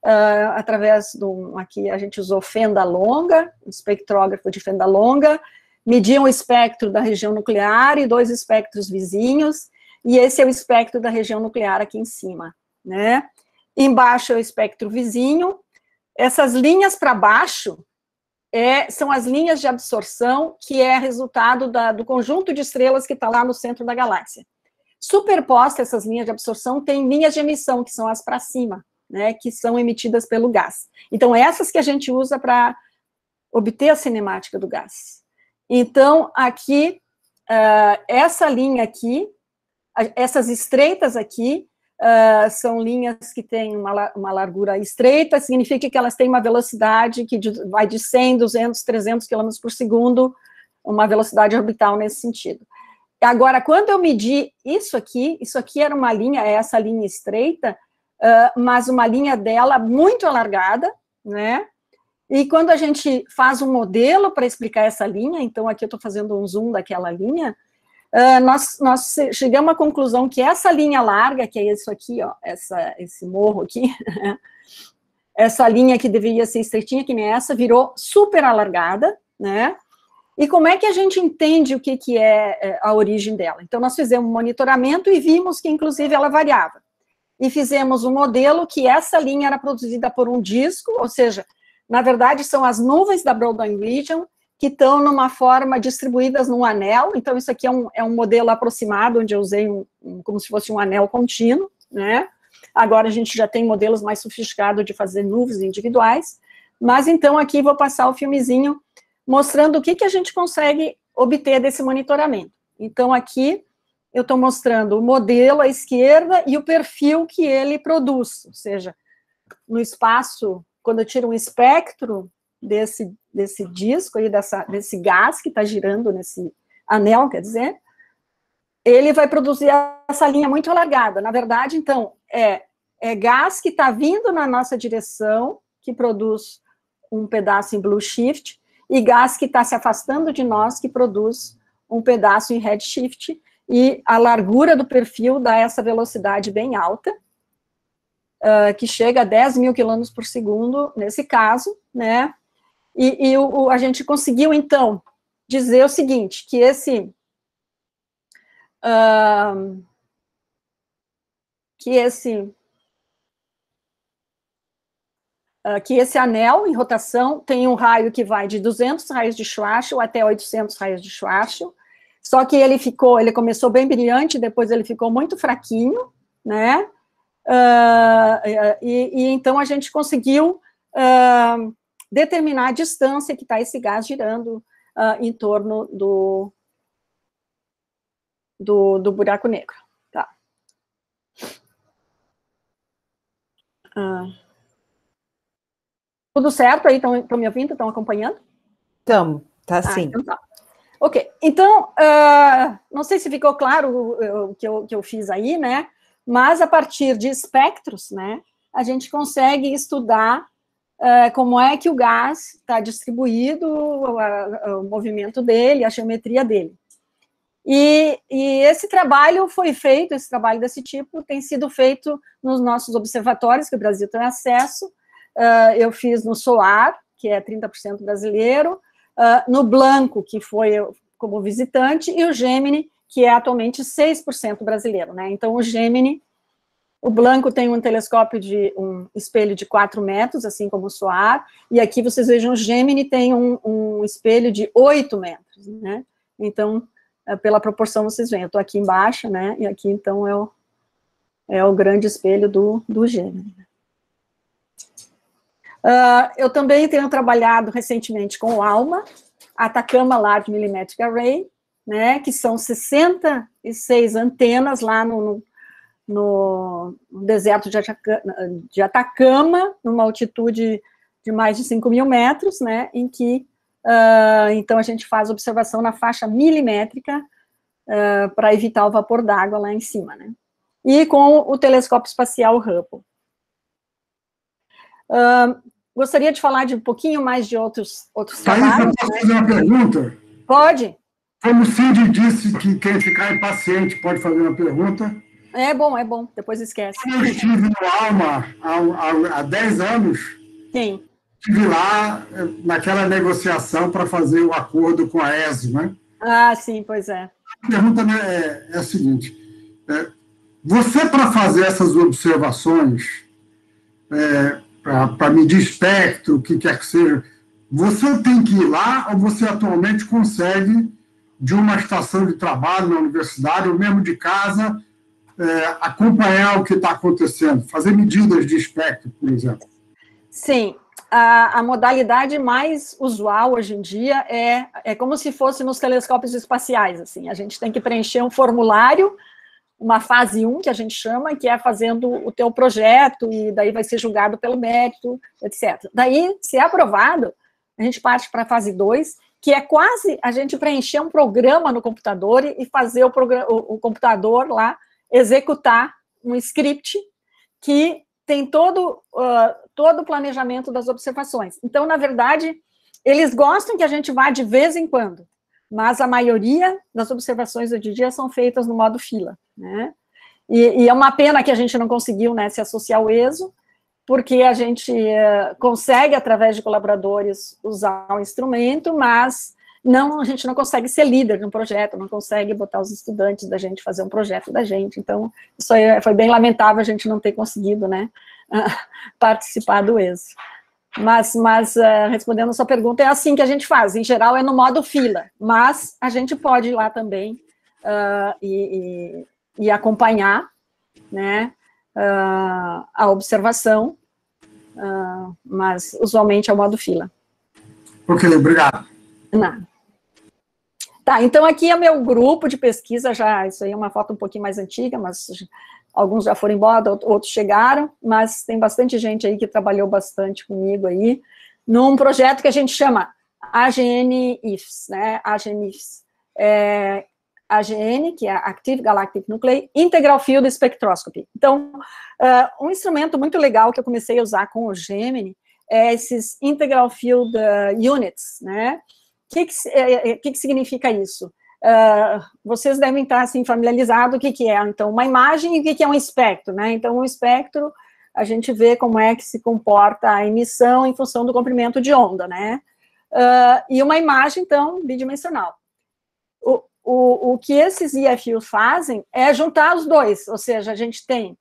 Uh, através do, aqui a gente usou fenda longa, espectrógrafo de fenda longa, mediam o espectro da região nuclear e dois espectros vizinhos, e esse é o espectro da região nuclear aqui em cima, né? Embaixo é o espectro vizinho. Essas linhas para baixo é, são as linhas de absorção, que é resultado da, do conjunto de estrelas que está lá no centro da galáxia. Superposta essas linhas de absorção, tem linhas de emissão, que são as para cima, né, que são emitidas pelo gás. Então, essas que a gente usa para obter a cinemática do gás. Então, aqui, uh, essa linha aqui, essas estreitas aqui, uh, são linhas que têm uma, uma largura estreita, significa que elas têm uma velocidade que vai de 100, 200, 300 km por segundo, uma velocidade orbital nesse sentido. Agora, quando eu medi isso aqui, isso aqui era uma linha, é essa linha estreita, uh, mas uma linha dela muito alargada, né? E quando a gente faz um modelo para explicar essa linha, então aqui eu estou fazendo um zoom daquela linha, uh, nós, nós chegamos à conclusão que essa linha larga, que é isso aqui, ó, essa, esse morro aqui, essa linha que deveria ser estreitinha, que nem essa, virou super alargada, né? E como é que a gente entende o que, que é, é a origem dela? Então, nós fizemos um monitoramento e vimos que, inclusive, ela variava. E fizemos um modelo que essa linha era produzida por um disco, ou seja, na verdade, são as nuvens da Broadway Region que estão numa forma distribuídas num anel. Então, isso aqui é um, é um modelo aproximado, onde eu usei um, um, como se fosse um anel contínuo, né? Agora a gente já tem modelos mais sofisticados de fazer nuvens individuais. Mas então aqui vou passar o filmezinho mostrando o que, que a gente consegue obter desse monitoramento. Então aqui eu estou mostrando o modelo à esquerda e o perfil que ele produz, ou seja, no espaço quando eu tiro um espectro desse, desse disco aí, dessa, desse gás que está girando nesse anel, quer dizer, ele vai produzir essa linha muito alargada. Na verdade, então, é, é gás que está vindo na nossa direção, que produz um pedaço em blue shift, e gás que está se afastando de nós, que produz um pedaço em redshift, e a largura do perfil dá essa velocidade bem alta, uh, que chega a 10 mil quilômetros por segundo, nesse caso, né? E, e o, a gente conseguiu, então, dizer o seguinte, que esse... Uh, que esse... Uh, que esse anel em rotação tem um raio que vai de 200 raios de Schwarzschild até 800 raios de Schwarzschild, só que ele ficou, ele começou bem brilhante, depois ele ficou muito fraquinho, né? Uh, e, e, então a gente conseguiu uh, determinar a distância que está esse gás girando uh, em torno do, do, do buraco negro. Tá. tudo certo aí? Estão me ouvindo? Estão acompanhando? Estamos, tá sim. Ah, então tá. Ok, então, não sei se ficou claro o, o que, eu, que eu fiz aí, né? Mas a partir de espectros, né, a gente consegue estudar uh, como é que o gás está distribuído, o, movimento dele, a geometria dele. E, e, esse trabalho foi feito, esse trabalho desse tipo tem sido feito nos nossos observatórios, que o Brasil tem acesso. Uh, eu fiz no SOAR, que é 30% brasileiro, uh, no Blanco, que foi como visitante, e o Gemini, que é atualmente 6% brasileiro, né? Então, o Gemini, o Blanco tem um telescópio de um espelho de 4 metros, assim como o SOAR, e aqui vocês vejam, o Gemini tem um, um espelho de 8 metros, né? Então, é, pela proporção, vocês veem, eu estou aqui embaixo, né? E aqui, então, é o, é o grande espelho do, do Gemini. Uh, eu também tenho trabalhado recentemente com o ALMA, Atacama Large Millimetric Array, né, que são 66 antenas lá no, no, no deserto de Atacama, numa altitude de mais de 5 mil metros, né, em que, uh, então, a gente faz observação na faixa milimétrica uh, para evitar o vapor d'água lá em cima, né, e com o telescópio espacial Hubble. Uh, gostaria de falar de um pouquinho mais de outros, outros trabalhos. Posso né? fazer uma pergunta? Pode. Como o Cid disse que quem ficar impaciente pode fazer uma pergunta. É bom, é bom, depois esquece. Eu estive no Alma há, há, há 10 anos. Sim. Estive lá eh, naquela negociação para fazer o acordo com a ESO, né? Ah, sim, pois é. A pergunta né, é, é a seguinte: é, você, para fazer essas observações, é, para medir espectro, o que quer que seja, você tem que ir lá ou você atualmente consegue de uma estação de trabalho na universidade, ou mesmo de casa, é, acompanhar o que está acontecendo, fazer medidas de espectro, por exemplo. Sim, a, a, modalidade mais usual hoje em dia é, é como se fosse nos telescópios espaciais, assim, a gente tem que preencher um formulário, uma fase 1, que a gente chama, que é fazendo o teu projeto, e daí vai ser julgado pelo mérito, etc. Daí, se é aprovado, a gente parte para a fase 2, que é quase a gente preencher um programa no computador e fazer o, o, o computador lá executar um script que tem todo, uh, todo o planejamento das observações. Então, na verdade, eles gostam que a gente vá de vez em quando, mas a maioria das observações em dia são feitas no modo fila, né? E, e é uma pena que a gente não conseguiu né, se associar ao ESO, porque a gente uh, consegue, através de colaboradores, usar o instrumento, mas não, a gente não consegue ser líder de um projeto, não consegue botar os estudantes da gente fazer um projeto da gente. Então, isso aí foi bem lamentável a gente não ter conseguido, né, participar do ESO. Mas, mas uh, respondendo a sua pergunta, é assim que a gente faz. Em geral, é no modo fila, mas a gente pode ir lá também uh, e, e, e, acompanhar, né, uh, a observação, mas usualmente é o modo fila. Ok, obrigado. Nada. Tá, então aqui é meu grupo de pesquisa, já, isso aí é uma foto um pouquinho mais antiga, mas alguns já foram embora, outros chegaram, mas tem bastante gente aí que trabalhou bastante comigo aí, num projeto que a gente chama AGN-IFS, né, AGN-IFS, é, AGN, que é Active Galactic Nuclei, Integral Field Spectroscopy. Então, uh, um instrumento muito legal que eu comecei a usar com o Gemini é esses Integral Field uh, Units, né, que, que, é, é, que, que significa isso? Uh, vocês devem estar assim familiarizados o que, que é então uma imagem e o que, que é um espectro, né? Então, um espectro a gente vê como é que se comporta a emissão em função do comprimento de onda, né? Uh, e uma imagem, então, bidimensional. O, o, o que esses IFU fazem é juntar os dois, ou seja, a gente tem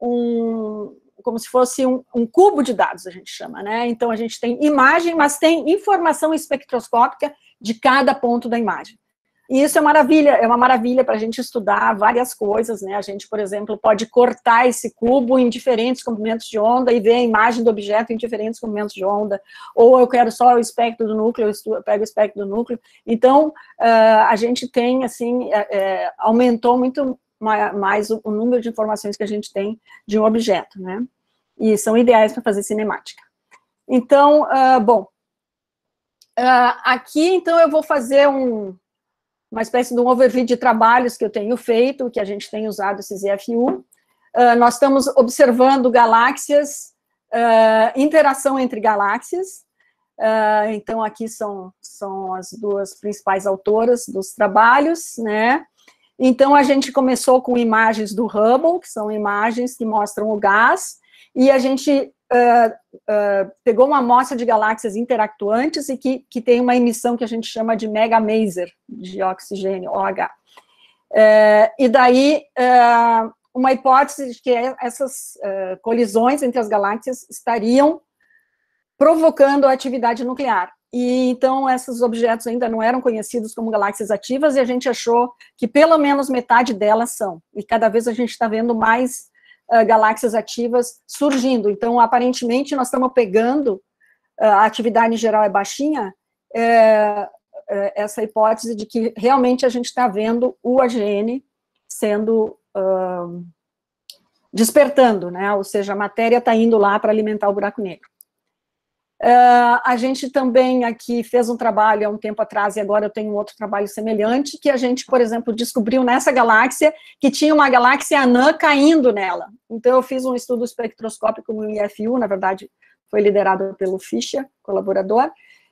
um, como se fosse um, um, cubo de dados, a gente chama, né? Então, a gente tem imagem, mas tem informação espectroscópica de cada ponto da imagem. E isso é maravilha, é uma maravilha para a gente estudar várias coisas, né? A gente, por exemplo, pode cortar esse cubo em diferentes comprimentos de onda e ver a imagem do objeto em diferentes comprimentos de onda. Ou eu quero só o espectro do núcleo, eu pego o espectro do núcleo. Então, uh, a gente tem, assim, é, é, aumentou muito mais o, número de informações que a gente tem de um objeto, né? E são ideais para fazer cinemática. Então, uh, bom, uh, aqui, então, eu vou fazer um, uma espécie de um overview de trabalhos que eu tenho feito, que a gente tem usado esses EFU. Uh, ah, nós estamos observando galáxias, interação entre galáxias, então, aqui são, são as duas principais autoras dos trabalhos, né? Então, a gente começou com imagens do Hubble, que são imagens que mostram o gás, e a gente uh, uh, pegou uma amostra de galáxias interactuantes e que, que tem uma emissão que a gente chama de mega maser de oxigênio, OH. Uh, e daí, uma hipótese de que essas colisões entre as galáxias estariam provocando a atividade nuclear. E então esses objetos ainda não eram conhecidos como galáxias ativas e a gente achou que pelo menos metade delas são. E cada vez a gente está vendo mais uh, galáxias ativas surgindo. Então, aparentemente, nós estamos pegando uh, a atividade em geral é baixinha. É, uh, essa hipótese de que realmente a gente está vendo o AGN sendo uh, despertando, né? Ou seja, a matéria está indo lá para alimentar o buraco negro. Uh, a gente também aqui fez um trabalho há um tempo atrás, e agora eu tenho um outro trabalho semelhante, que a gente, por exemplo, descobriu nessa galáxia que tinha uma galáxia anã caindo nela. Então, eu fiz um estudo espectroscópico no IFU, na verdade, foi liderado pelo Fischer, colaborador,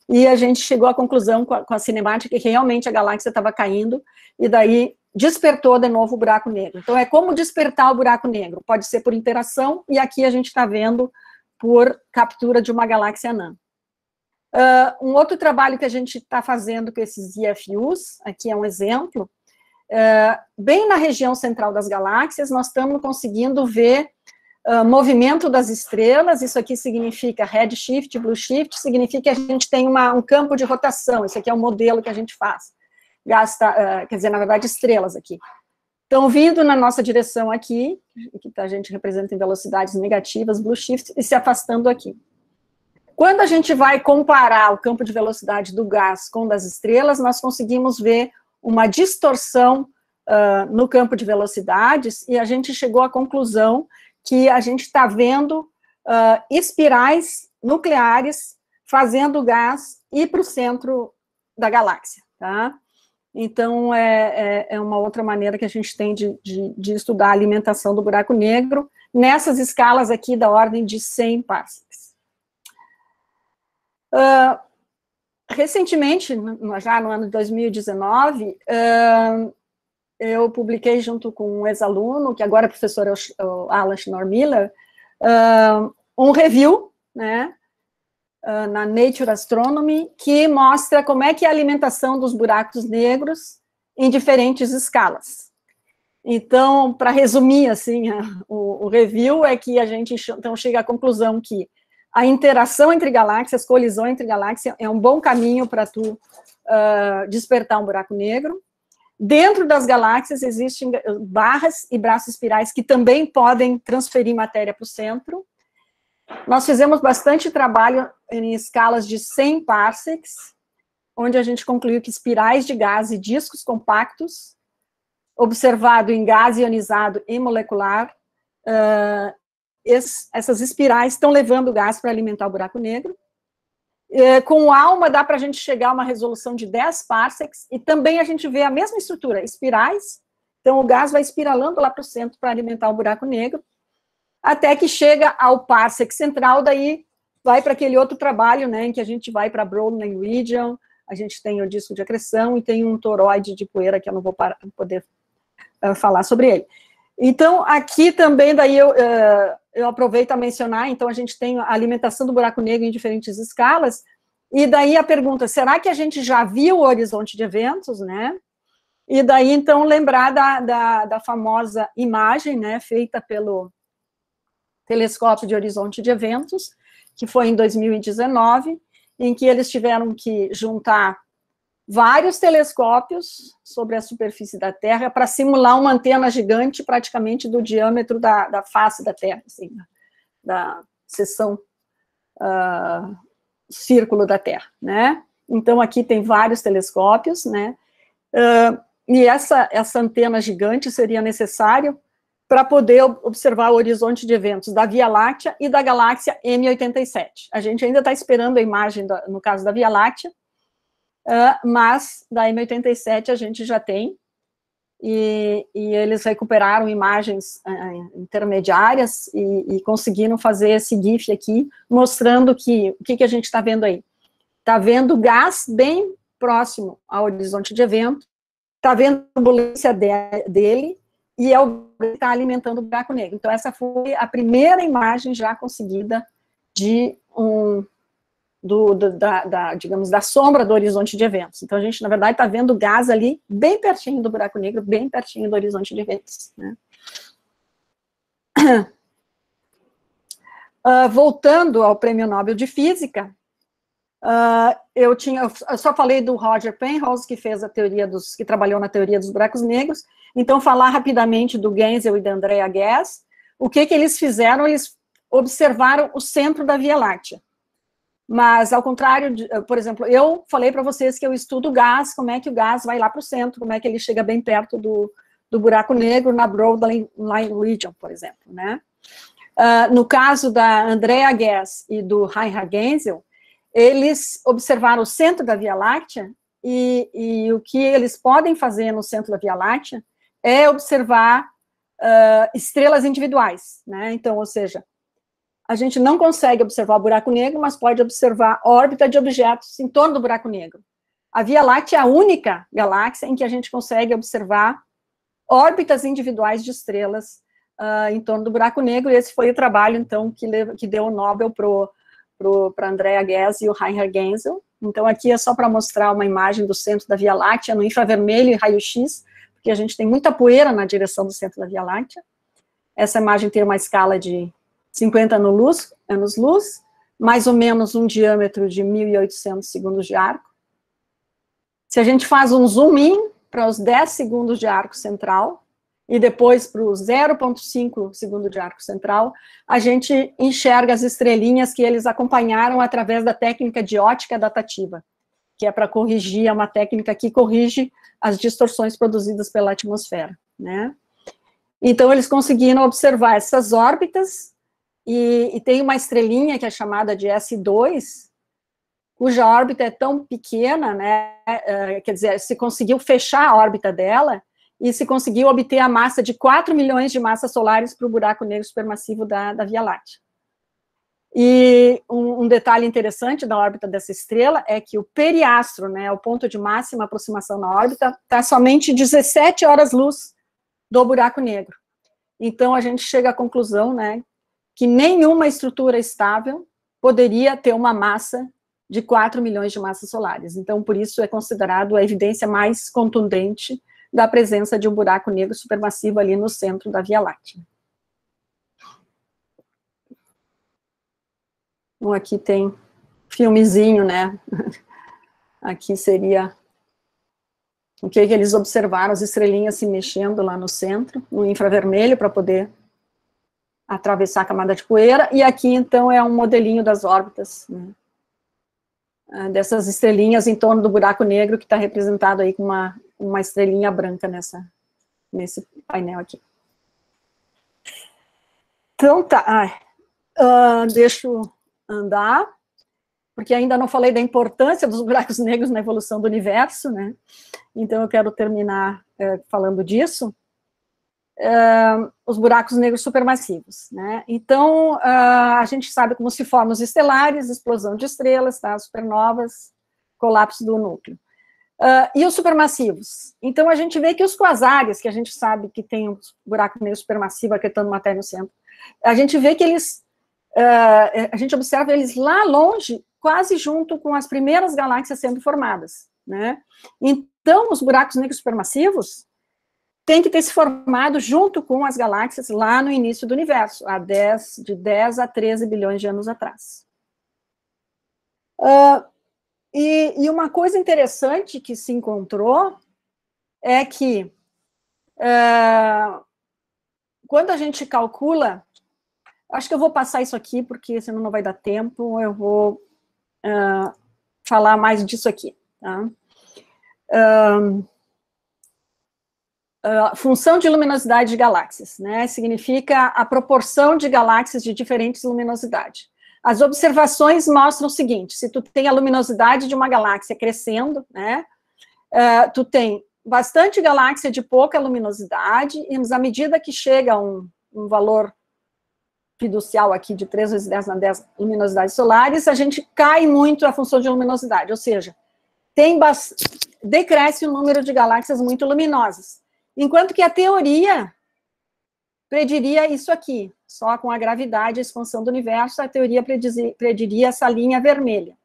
e a gente chegou à conclusão com a, com a cinemática que realmente a galáxia estava caindo, e daí despertou de novo o buraco negro. Então, é como despertar o buraco negro. Pode ser por interação, e aqui a gente está vendo por captura de uma galáxia anã. Uh, um outro trabalho que a gente está fazendo com esses IFUs, aqui é um exemplo, uh, bem na região central das galáxias, nós estamos conseguindo ver uh, movimento das estrelas, isso aqui significa redshift, blueshift, significa que a gente tem uma, um campo de rotação, isso aqui é o modelo que a gente faz, gasta, quer dizer, na verdade, estrelas aqui estão vindo na nossa direção aqui, que a gente representa em velocidades negativas, blue shift, e se afastando aqui. Quando a gente vai comparar o campo de velocidade do gás com das estrelas, nós conseguimos ver uma distorção uh, no campo de velocidades, e a gente chegou à conclusão que a gente está vendo uh, espirais nucleares fazendo gás ir para o centro da galáxia, tá? Então, é, é, é, uma outra maneira que a gente tem de, de, de, estudar a alimentação do buraco negro, nessas escalas aqui da ordem de 100 parsecs. Uh, recentemente, já no ano de 2019, uh, eu publiquei junto com um ex-aluno, que agora é professor é Alan Schnorr-Miller, uh, um review, né, uh, na Nature Astronomy, que mostra como é que é a alimentação dos buracos negros em diferentes escalas. Então, para resumir, assim, a, o, o, review é que a gente então chega à conclusão que a interação entre galáxias, colisão entre galáxias, é um bom caminho para tu uh, despertar um buraco negro. Dentro das galáxias existem barras e braços espirais que também podem transferir matéria para o centro. Nós fizemos bastante trabalho em escalas de 100 parsecs, onde a gente concluiu que espirais de gás e discos compactos, observado em gás ionizado e molecular, uh, es, essas espirais estão levando gás para alimentar o buraco negro. Uh, com alma dá para a gente chegar a uma resolução de 10 parsecs, e também a gente vê a mesma estrutura, espirais, então o gás vai espiralando lá para o centro para alimentar o buraco negro, até que chega ao parsec central, daí vai para aquele outro trabalho, né, em que a gente vai para Browning Region, a gente tem o disco de acreção e tem um toroide de poeira que eu não vou poder uh, falar sobre ele. Então, aqui também, daí eu, uh, eu aproveito a mencionar, então a gente tem a alimentação do buraco negro em diferentes escalas, e daí a pergunta, será que a gente já viu o horizonte de eventos, né? E daí, então, lembrar da, da, da famosa imagem, né, feita pelo telescópio de horizonte de eventos, que foi em 2019, em que eles tiveram que juntar vários telescópios sobre a superfície da Terra para simular uma antena gigante praticamente do diâmetro da, da face da Terra, assim, da seção uh, círculo da Terra, né? Então, aqui tem vários telescópios, né? Uh, e essa, essa antena gigante seria necessário para poder observar o horizonte de eventos da Via Láctea e da galáxia M87. A gente ainda está esperando a imagem, da, no caso da Via Láctea, uh, mas da M87 a gente já tem, e, e eles recuperaram imagens uh, intermediárias e, e, conseguiram fazer esse GIF aqui, mostrando que o que, que a gente está vendo aí. Está vendo gás bem próximo ao horizonte de evento, está vendo a turbulência de, dele, e é o que está alimentando o buraco negro. Então, essa foi a primeira imagem já conseguida de um, do, do da, da, digamos, da sombra do horizonte de eventos. Então, a gente, na verdade, está vendo gás ali, bem pertinho do buraco negro, bem pertinho do horizonte de eventos. Né? Uh, voltando ao Prêmio Nobel de Física, uh, eu tinha, eu só falei do Roger Penrose, que fez a teoria dos, que trabalhou na teoria dos buracos negros, então, falar rapidamente do Genzel e da Andrea Guess, o que, que eles fizeram? Eles observaram o centro da Via Láctea. Mas, ao contrário, de, por exemplo, eu falei para vocês que eu estudo gás, como é que o gás vai lá para o centro, como é que ele chega bem perto do, do buraco negro na Broadline Region, por exemplo, né? Uh, no caso da Andrea Guess e do Reinhard Genzel, eles observaram o centro da Via Láctea e, e, o que eles podem fazer no centro da Via Láctea é observar uh, estrelas individuais, né? Então, ou seja, a gente não consegue observar o buraco negro, mas pode observar órbita de objetos em torno do buraco negro. A Via Láctea é a única galáxia em que a gente consegue observar órbitas individuais de estrelas uh, em torno do buraco negro, e esse foi o trabalho, então, que, que deu o Nobel para Andrea Ghez e o Reinhard Genzel. Então, aqui é só para mostrar uma imagem do centro da Via Láctea, no infravermelho e raio-x, porque a gente tem muita poeira na direção do centro da Via Láctea. Essa imagem tem uma escala de 50 anos-luz, anos -luz, mais ou menos um diâmetro de 1.800 segundos de arco. Se a gente faz um zoom in, para os 10 segundos de arco central, e depois para o 0,5 segundo de arco central, a gente enxerga as estrelinhas que eles acompanharam através da técnica de ótica datativa, que é para corrigir, é uma técnica que corrige as distorções produzidas pela atmosfera, né? Então, eles conseguiram observar essas órbitas, e, e tem uma estrelinha que é chamada de S2, cuja órbita é tão pequena, né, é, quer dizer, se conseguiu fechar a órbita dela e se conseguiu obter a massa de 4 milhões de massas solares para o buraco negro supermassivo da, da Via Láctea. E um, um, detalhe interessante da órbita dessa estrela é que o periastro, né, o ponto de máxima aproximação na órbita, está somente 17 horas-luz do buraco negro. Então, a gente chega à conclusão, né, que nenhuma estrutura estável poderia ter uma massa de 4 milhões de massas solares. Então, por isso é considerado a evidência mais contundente da presença de um buraco negro supermassivo ali no centro da Via Láctea. Bom, aqui tem filmezinho, né? Aqui seria o que, eles observaram, as estrelinhas se mexendo lá no centro, no infravermelho, para poder atravessar a camada de poeira, e aqui, então, é um modelinho das órbitas, né? Ah, dessas estrelinhas em torno do buraco negro, que está representado aí com uma, uma estrelinha branca nessa, nesse painel aqui. Então tá, ah, uh, deixa eu andar, porque ainda não falei da importância dos buracos negros na evolução do universo, né? Então eu quero terminar uh, falando disso uh, os buracos negros supermassivos. Né? Então, uh, a gente sabe como se formam os estelares, explosão de estrelas, tá? supernovas, colapso do núcleo. Uh, e os supermassivos? Então, a gente vê que os quasares, que a gente sabe que tem um buraco negro supermassivo acretando matéria no centro, a gente vê que eles, uh, a gente observa eles lá longe, quase junto com as primeiras galáxias sendo formadas, né? Então, os buracos negros supermassivos, tem que ter se formado junto com as galáxias lá no início do universo, há 10, de 10 a 13 bilhões de anos atrás. Uh, e, e, uma coisa interessante que se encontrou é que uh, quando a gente calcula, acho que eu vou passar isso aqui, porque senão não vai dar tempo, eu vou uh, falar mais disso aqui. Tá? Uh, Uh, função de luminosidade de galáxias, né? Significa a proporção de galáxias de diferentes luminosidade. As observações mostram o seguinte: se tu tem a luminosidade de uma galáxia crescendo, né? Uh, tu tem bastante galáxia de pouca luminosidade, e à medida que chega um, um valor fiducial aqui de 3 vezes 10 na 10 luminosidades solares, a gente cai muito a função de luminosidade, ou seja, tem decresce o número de galáxias muito luminosas. Enquanto que a teoria prediria isso aqui, só com a gravidade e a expansão do universo, a teoria prediria essa linha vermelha.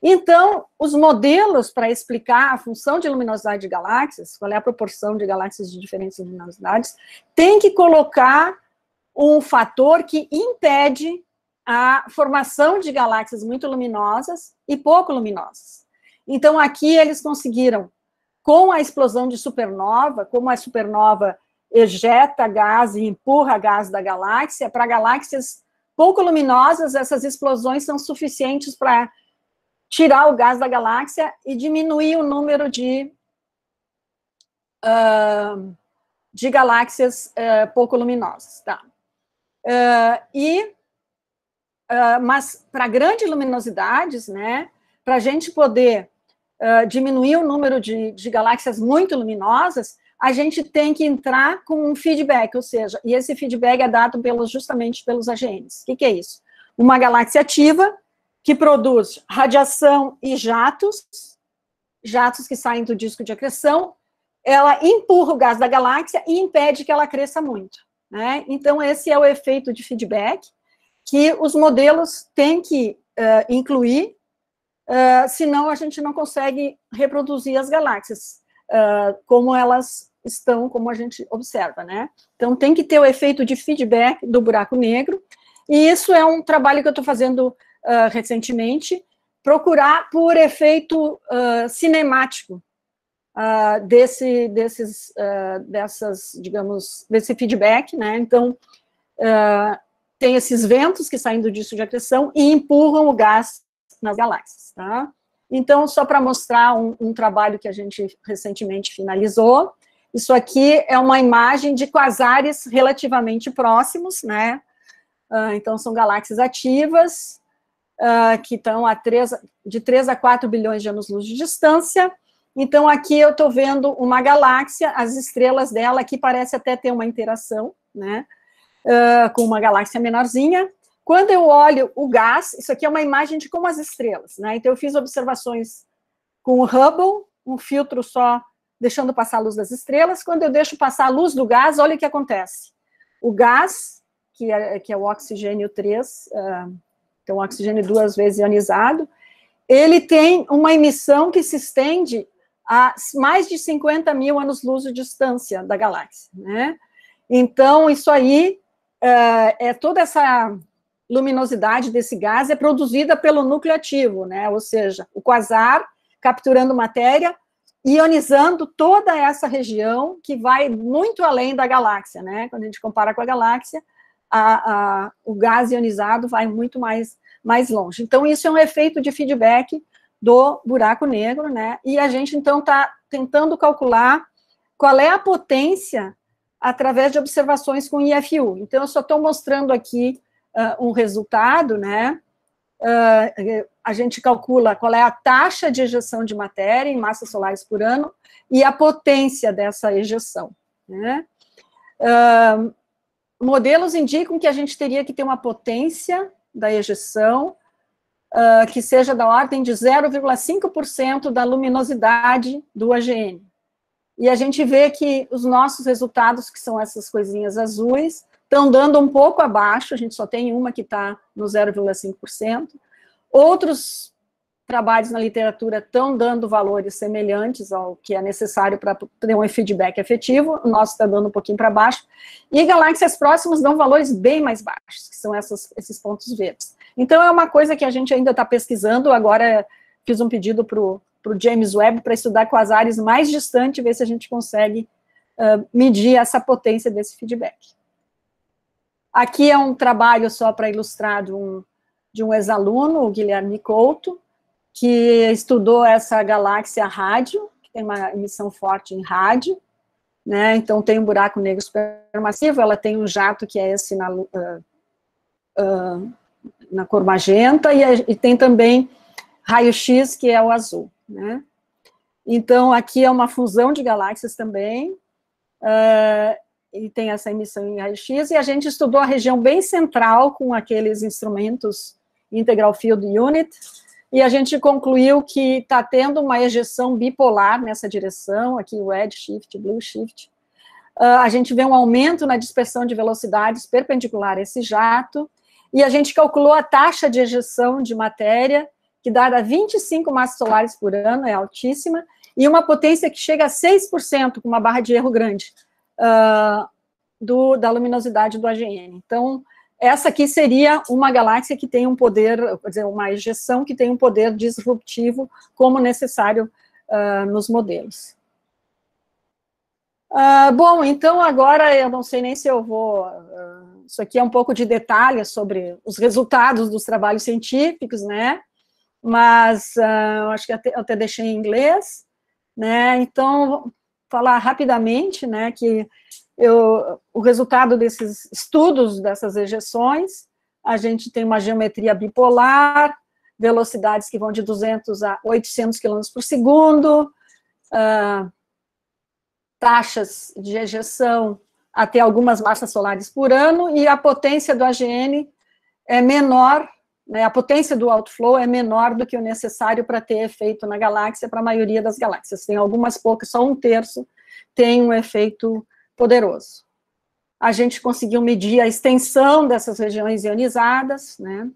Então, os modelos para explicar a função de luminosidade de galáxias, qual é a proporção de galáxias de diferentes luminosidades, tem que colocar um fator que impede a formação de galáxias muito luminosas e pouco luminosas. Então, aqui eles conseguiram com a explosão de supernova, como a supernova ejeta gás e empurra gás da galáxia para galáxias pouco luminosas, essas explosões são suficientes para tirar o gás da galáxia e diminuir o número de, uh, de galáxias uh, pouco luminosas. Tá? Uh, e, mas para grandes luminosidades, né, para a gente poder diminuir o número de, de galáxias muito luminosas, a gente tem que entrar com um feedback, ou seja, e esse feedback é dado pelos, justamente pelos AGNs. O que, que é isso? Uma galáxia ativa que produz radiação e jatos, jatos que saem do disco de acreção, ela empurra o gás da galáxia e impede que ela cresça muito. Né? Então, esse é o efeito de feedback que os modelos têm que uh, incluir, uh, senão a gente não consegue reproduzir as galáxias uh, como elas estão, como a gente observa. Né? Então, tem que ter o efeito de feedback do buraco negro, e isso é um trabalho que eu estou fazendo uh, recentemente, procurar por efeito uh, cinemático uh, desse, desses, dessas, digamos, desse feedback, né? Então, tem esses ventos que saem do disco de acreção e empurram o gás nas galáxias, tá? Então, só para mostrar um, um, trabalho que a gente recentemente finalizou, isso aqui é uma imagem de quasares relativamente próximos, né? Uh, então, são galáxias ativas, uh, que estão a 3, de 3 a 4 bilhões de anos-luz de distância. Então, aqui eu estou vendo uma galáxia, as estrelas dela aqui parece até ter uma interação, né, uh, com uma galáxia menorzinha. Quando eu olho o gás, isso aqui é uma imagem de como as estrelas, né, então eu fiz observações com o Hubble, um filtro só deixando passar a luz das estrelas. Quando eu deixo passar a luz do gás, olha o que acontece. O gás, que é, que é o oxigênio 3, uh, então oxigênio duas vezes ionizado, ele tem uma emissão que se estende a mais de 50 mil anos-luz de distância da galáxia, né? Então, isso aí, é, é toda essa luminosidade desse gás é produzida pelo núcleo ativo, né? Ou seja, o quasar capturando matéria, ionizando toda essa região que vai muito além da galáxia, né? Quando a gente compara com a galáxia, a, a, o gás ionizado vai muito mais, mais longe. Então, isso é um efeito de feedback do buraco negro, né? E a gente, então, está tentando calcular qual é a potência através de observações com IFU. Então, eu só estou mostrando aqui uh, um resultado, né? Uh, a gente calcula qual é a taxa de ejeção de matéria em massas solares por ano e a potência dessa ejeção, né? Uh, modelos indicam que a gente teria que ter uma potência da ejeção uh, que seja da ordem de 0,5% da luminosidade do AGN. E a gente vê que os nossos resultados, que são essas coisinhas azuis, estão dando um pouco abaixo, a gente só tem uma que está no 0,5%. Outros trabalhos na literatura estão dando valores semelhantes ao que é necessário para ter um feedback efetivo, o nosso está dando um pouquinho para baixo, e galáxias próximas dão valores bem mais baixos, que são essas, esses pontos verdes. Então, é uma coisa que a gente ainda está pesquisando, agora fiz um pedido para o James Webb para estudar quasares mais distantes, ver se a gente consegue uh, medir essa potência desse feedback. Aqui é um trabalho só para ilustrar de um, de um ex-aluno, o Guilherme Couto, que estudou essa galáxia rádio, que tem uma emissão forte em rádio, né? Então tem um buraco negro supermassivo, ela tem um jato que é esse na, uh, uh, na cor magenta, e, e tem também raio-x, que é o azul, né? Então, aqui é uma fusão de galáxias também, uh, e tem essa emissão em raio-x, e a gente estudou a região bem central com aqueles instrumentos Integral Field Unit, e a gente concluiu que está tendo uma ejeção bipolar nessa direção, aqui o red shift, blue shift. Uh, a gente vê um aumento na dispersão de velocidades perpendicular a esse jato, e a gente calculou a taxa de ejeção de matéria, que dá a 25 massas solares por ano, é altíssima, e uma potência que chega a 6%, com uma barra de erro grande, uh, do, da luminosidade do AGN. Então, essa aqui seria uma galáxia que tem um poder, quer dizer, uma ejeção que tem um poder disruptivo como necessário uh, nos modelos. Uh, bom, então agora eu não sei nem se eu vou. Uh, isso aqui é um pouco de detalhe sobre os resultados dos trabalhos científicos, né? Mas uh, acho que até, eu até deixei em inglês, né? Então, falar rapidamente, né? Que eu, o resultado desses estudos, dessas ejeções, a gente tem uma geometria bipolar, velocidades que vão de 200 a 800 km por segundo, uh, taxas de ejeção até algumas massas solares por ano, e a potência do AGN é menor, a potência do outflow é menor do que o necessário para ter efeito na galáxia, para a maioria das galáxias. Tem algumas poucas, só um terço tem um efeito poderoso. A gente conseguiu medir a extensão dessas regiões ionizadas, né,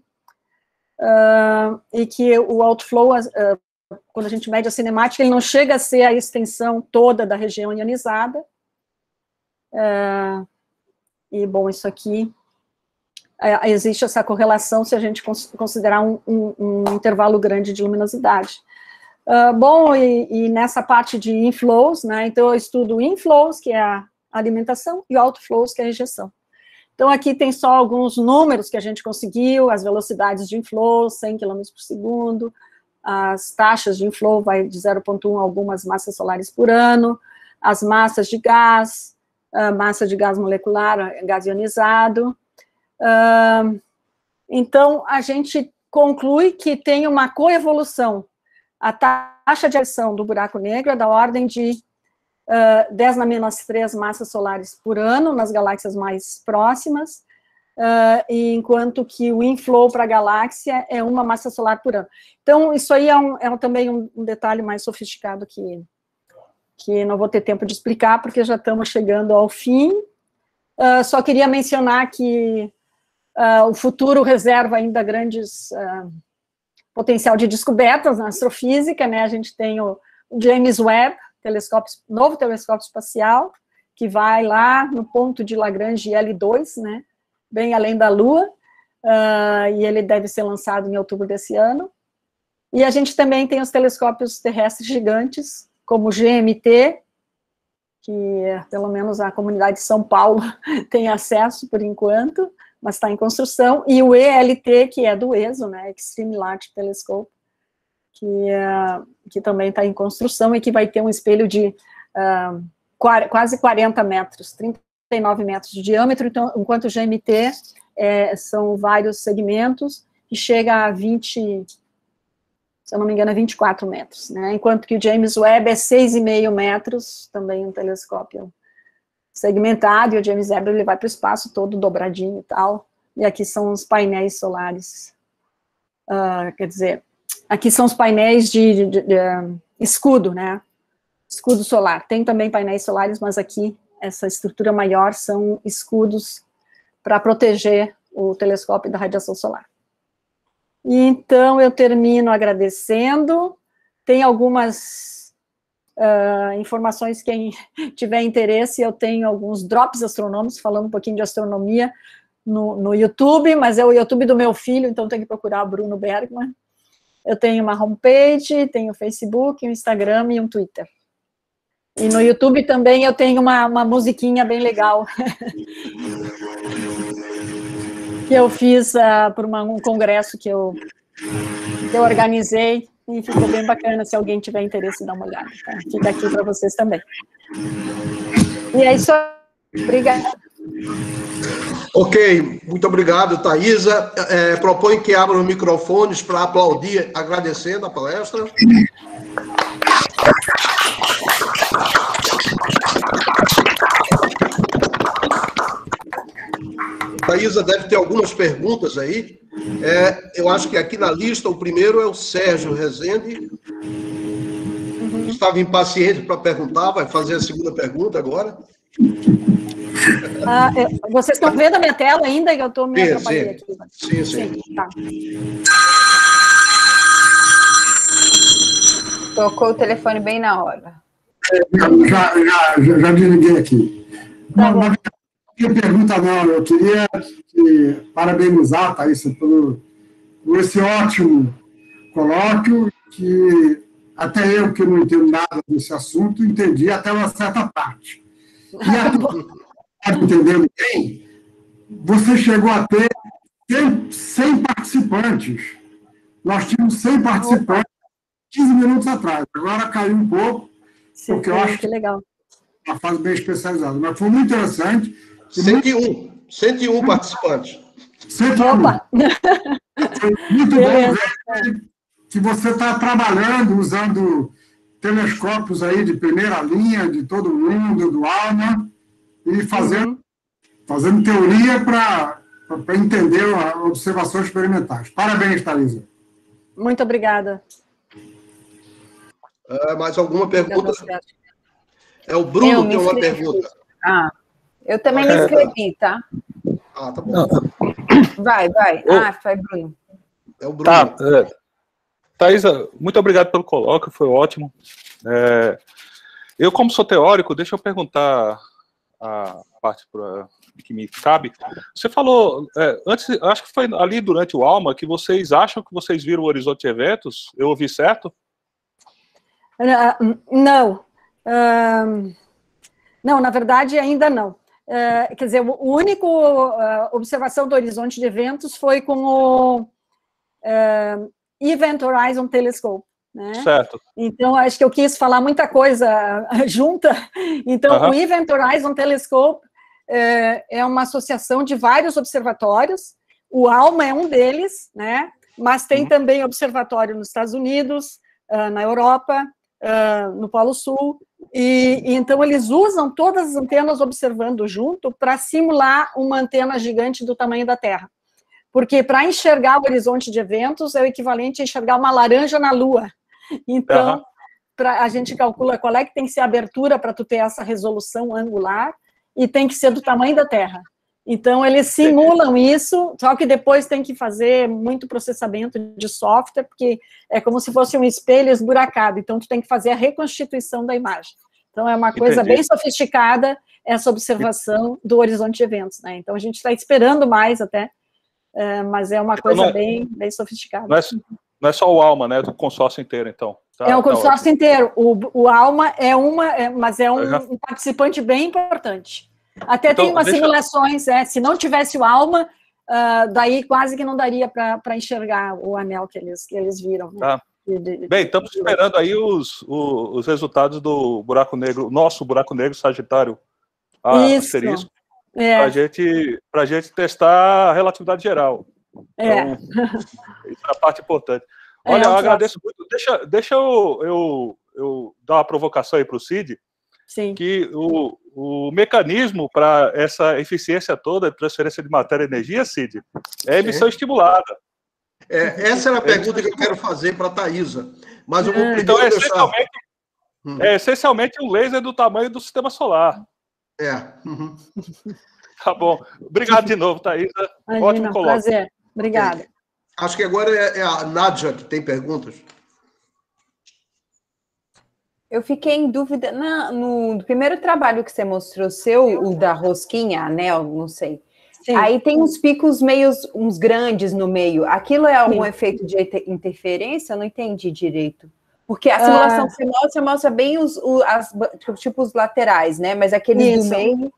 uh, e que o outflow, uh, quando a gente mede a cinemática, ele não chega a ser a extensão toda da região ionizada. Uh, e, bom, isso aqui, é, existe essa correlação se a gente considerar um, um, um intervalo grande de luminosidade. Uh, bom, e, e, nessa parte de inflows, né, então eu estudo inflows, que é a alimentação, e outflows, que é a rejeição. Então, aqui tem só alguns números que a gente conseguiu, as velocidades de inflow, 100 km por segundo, as taxas de inflow vai de 0,1 a algumas massas solares por ano, as massas de gás, massa de gás molecular, gás ionizado. Então, a gente conclui que tem uma coevolução. A taxa de ação do buraco negro é da ordem de uh, 10 na menos 3 massas solares por ano nas galáxias mais próximas, uh, enquanto que o inflow para a galáxia é uma massa solar por ano. Então, isso aí é, um, é também um, um, detalhe mais sofisticado que, que não vou ter tempo de explicar, porque já estamos chegando ao fim. Uh, só queria mencionar que o futuro reserva ainda grandes potencial de descobertas na astrofísica, né? A gente tem o James Webb, telescópio, novo telescópio espacial, que vai lá no ponto de Lagrange L2, né, bem além da Lua, uh, e ele deve ser lançado em outubro desse ano. E a gente também tem os telescópios terrestres gigantes, como o GMT, que pelo menos a comunidade de São Paulo tem acesso por enquanto, mas está em construção, e o ELT, que é do ESO, né, Extreme Large Telescope, que, uh, que também está em construção e que vai ter um espelho de uh, quase 40 metros, 39 metros de diâmetro, então, enquanto o GMT é, são vários segmentos, e chega a 20, se eu não me engano, é 24 metros, né? enquanto que o James Webb é 6,5 metros, também um telescópio segmentado, e o James Webb ele vai para o espaço todo dobradinho e tal, e aqui são os painéis solares, uh, quer dizer, Aqui são os painéis de, de, de, de, escudo, né? Escudo solar. Tem também painéis solares, mas aqui essa estrutura maior são escudos para proteger o telescópio da radiação solar. Então, eu termino agradecendo. Tem algumas uh, informações, quem tiver interesse, eu tenho alguns drops astronômicos, falando um pouquinho de astronomia no, no YouTube, mas é o YouTube do meu filho, então tem que procurar Bruno Bergman. Eu tenho uma homepage, tenho Facebook, um Instagram e um Twitter. E no YouTube também eu tenho uma, uma musiquinha bem legal. que eu fiz uh, um congresso que eu, que eu organizei e ficou bem bacana. Se alguém tiver interesse, dá uma olhada. Tá? Fica aqui para vocês também. E é isso. Obrigada. Ok, muito obrigado, Thaisa. É, proponho que abram microfones para aplaudir, agradecendo a palestra. Thaisa deve ter algumas perguntas aí. É, eu acho que aqui na lista, o primeiro é o Sérgio Rezende. Estava impaciente para perguntar, vai fazer a segunda pergunta agora. Ah, vocês estão vendo a minha tela ainda? Eu estou me atrapalhando aqui. Sim, sim. sim tá. Tocou o telefone bem na hora. Já, já, já, já desliguei aqui. Tá não, não tinha pergunta, não. Eu queria que, parabenizar, Thaís, pelo, por esse ótimo colóquio, que até eu, que não entendo nada desse assunto, entendi até uma certa parte. E a, entendendo bem, você chegou a ter 100, 100 participantes. Nós tínhamos 100 participantes 15 minutos atrás. Agora caiu um pouco, Sim, porque eu acho que legal. uma fase bem especializada. Mas foi muito interessante. 101, 101 participantes. 101. Opa! Muito bom ver que você está trabalhando usando telescópios aí de primeira linha, de todo mundo, do ALMA, e fazendo, uhum. fazendo teoria para entender observações experimentais. Parabéns, Thalisa. Muito obrigada. Uh, mais alguma pergunta? É o Bruno que tem uma pergunta. Ah, eu também me inscrevi, tá? Ah, tá bom. Vai, vai. Ah, vai, Bruno. É o Bruno. Tá, é, Thaisa, muito obrigado pelo colóquio, foi ótimo. É, eu, como sou teórico, deixa eu perguntar a parte pra, que me cabe. Você falou, é, antes, acho que foi ali durante o Alma, que vocês acham que vocês viram o horizonte de eventos? Eu ouvi certo? Não. não, na verdade, ainda não. Uh, quer dizer, o único uh, observação do horizonte de eventos foi com o uh, Event Horizon Telescope. Né? Certo. Então, acho que eu quis falar muita coisa junta. Então, -huh. o Event Horizon Telescope é uma associação de vários observatórios. O ALMA é um deles, né? Mas tem -huh. também observatório nos Estados Unidos, na Europa, no Polo Sul, e, e, então eles usam todas as antenas observando junto para simular uma antena gigante do tamanho da Terra. Porque para enxergar o horizonte de eventos é o equivalente a enxergar uma laranja na Lua. Então, uhum. pra, a gente calcula qual é que tem que ser a abertura para tu ter essa resolução angular e tem que ser do tamanho da Terra. Então, eles simulam isso, só que depois tem que fazer muito processamento de software, porque é como se fosse um espelho esburacado. Então, tu tem que fazer a reconstituição da imagem. Então, é uma coisa Entendi. bem sofisticada essa observação do horizonte de eventos. Né? Então, a gente está esperando mais até, é, mas é uma então, coisa é, bem, bem sofisticada. Não é, não é, só o Alma, né? Do consórcio inteiro, então. Tá, é o tá consórcio tá inteiro. O, o Alma é uma, é, mas é um, já... um participante bem importante. Até então, tem umas simulações, é, se não tivesse o Alma, uh, daí quase que não daria para enxergar o anel que eles, que eles viram. Né? Tá. Bem, estamos esperando aí os, os, os, resultados do buraco negro, nosso buraco negro Sagitário asterisco, é. para a gente, a gente testar a relatividade geral. É. Então, isso é a parte importante. É, Olha, é, eu, agradeço muito. Deixa, deixa eu, eu, eu dar uma provocação aí para o Cid, Sim. que o, o mecanismo para essa eficiência toda, transferência de matéria e energia, Cid, é emissão estimulada. É, essa era a pergunta que eu quero fazer para a Thaisa. Mas eu vou é. Então, é essencialmente, hum. é essencialmente um laser do tamanho do sistema solar. É. Uhum. Tá bom. Obrigado de novo, Thaisa. Imagina, Ótimo coloque. Prazer. Obrigada. É. Acho que agora é, é a Nádia que tem perguntas. Eu fiquei em dúvida na, no, primeiro trabalho que você mostrou, seu, o da rosquinha, anel, não sei. Sim. Aí tem uns picos meio, uns grandes no meio. Aquilo é algum Sim. efeito de interferência? Eu não entendi direito. Porque a simulação ah. que você mostra, mostra bem os, os as, tipo, os laterais, né? Mas aqueles do meio.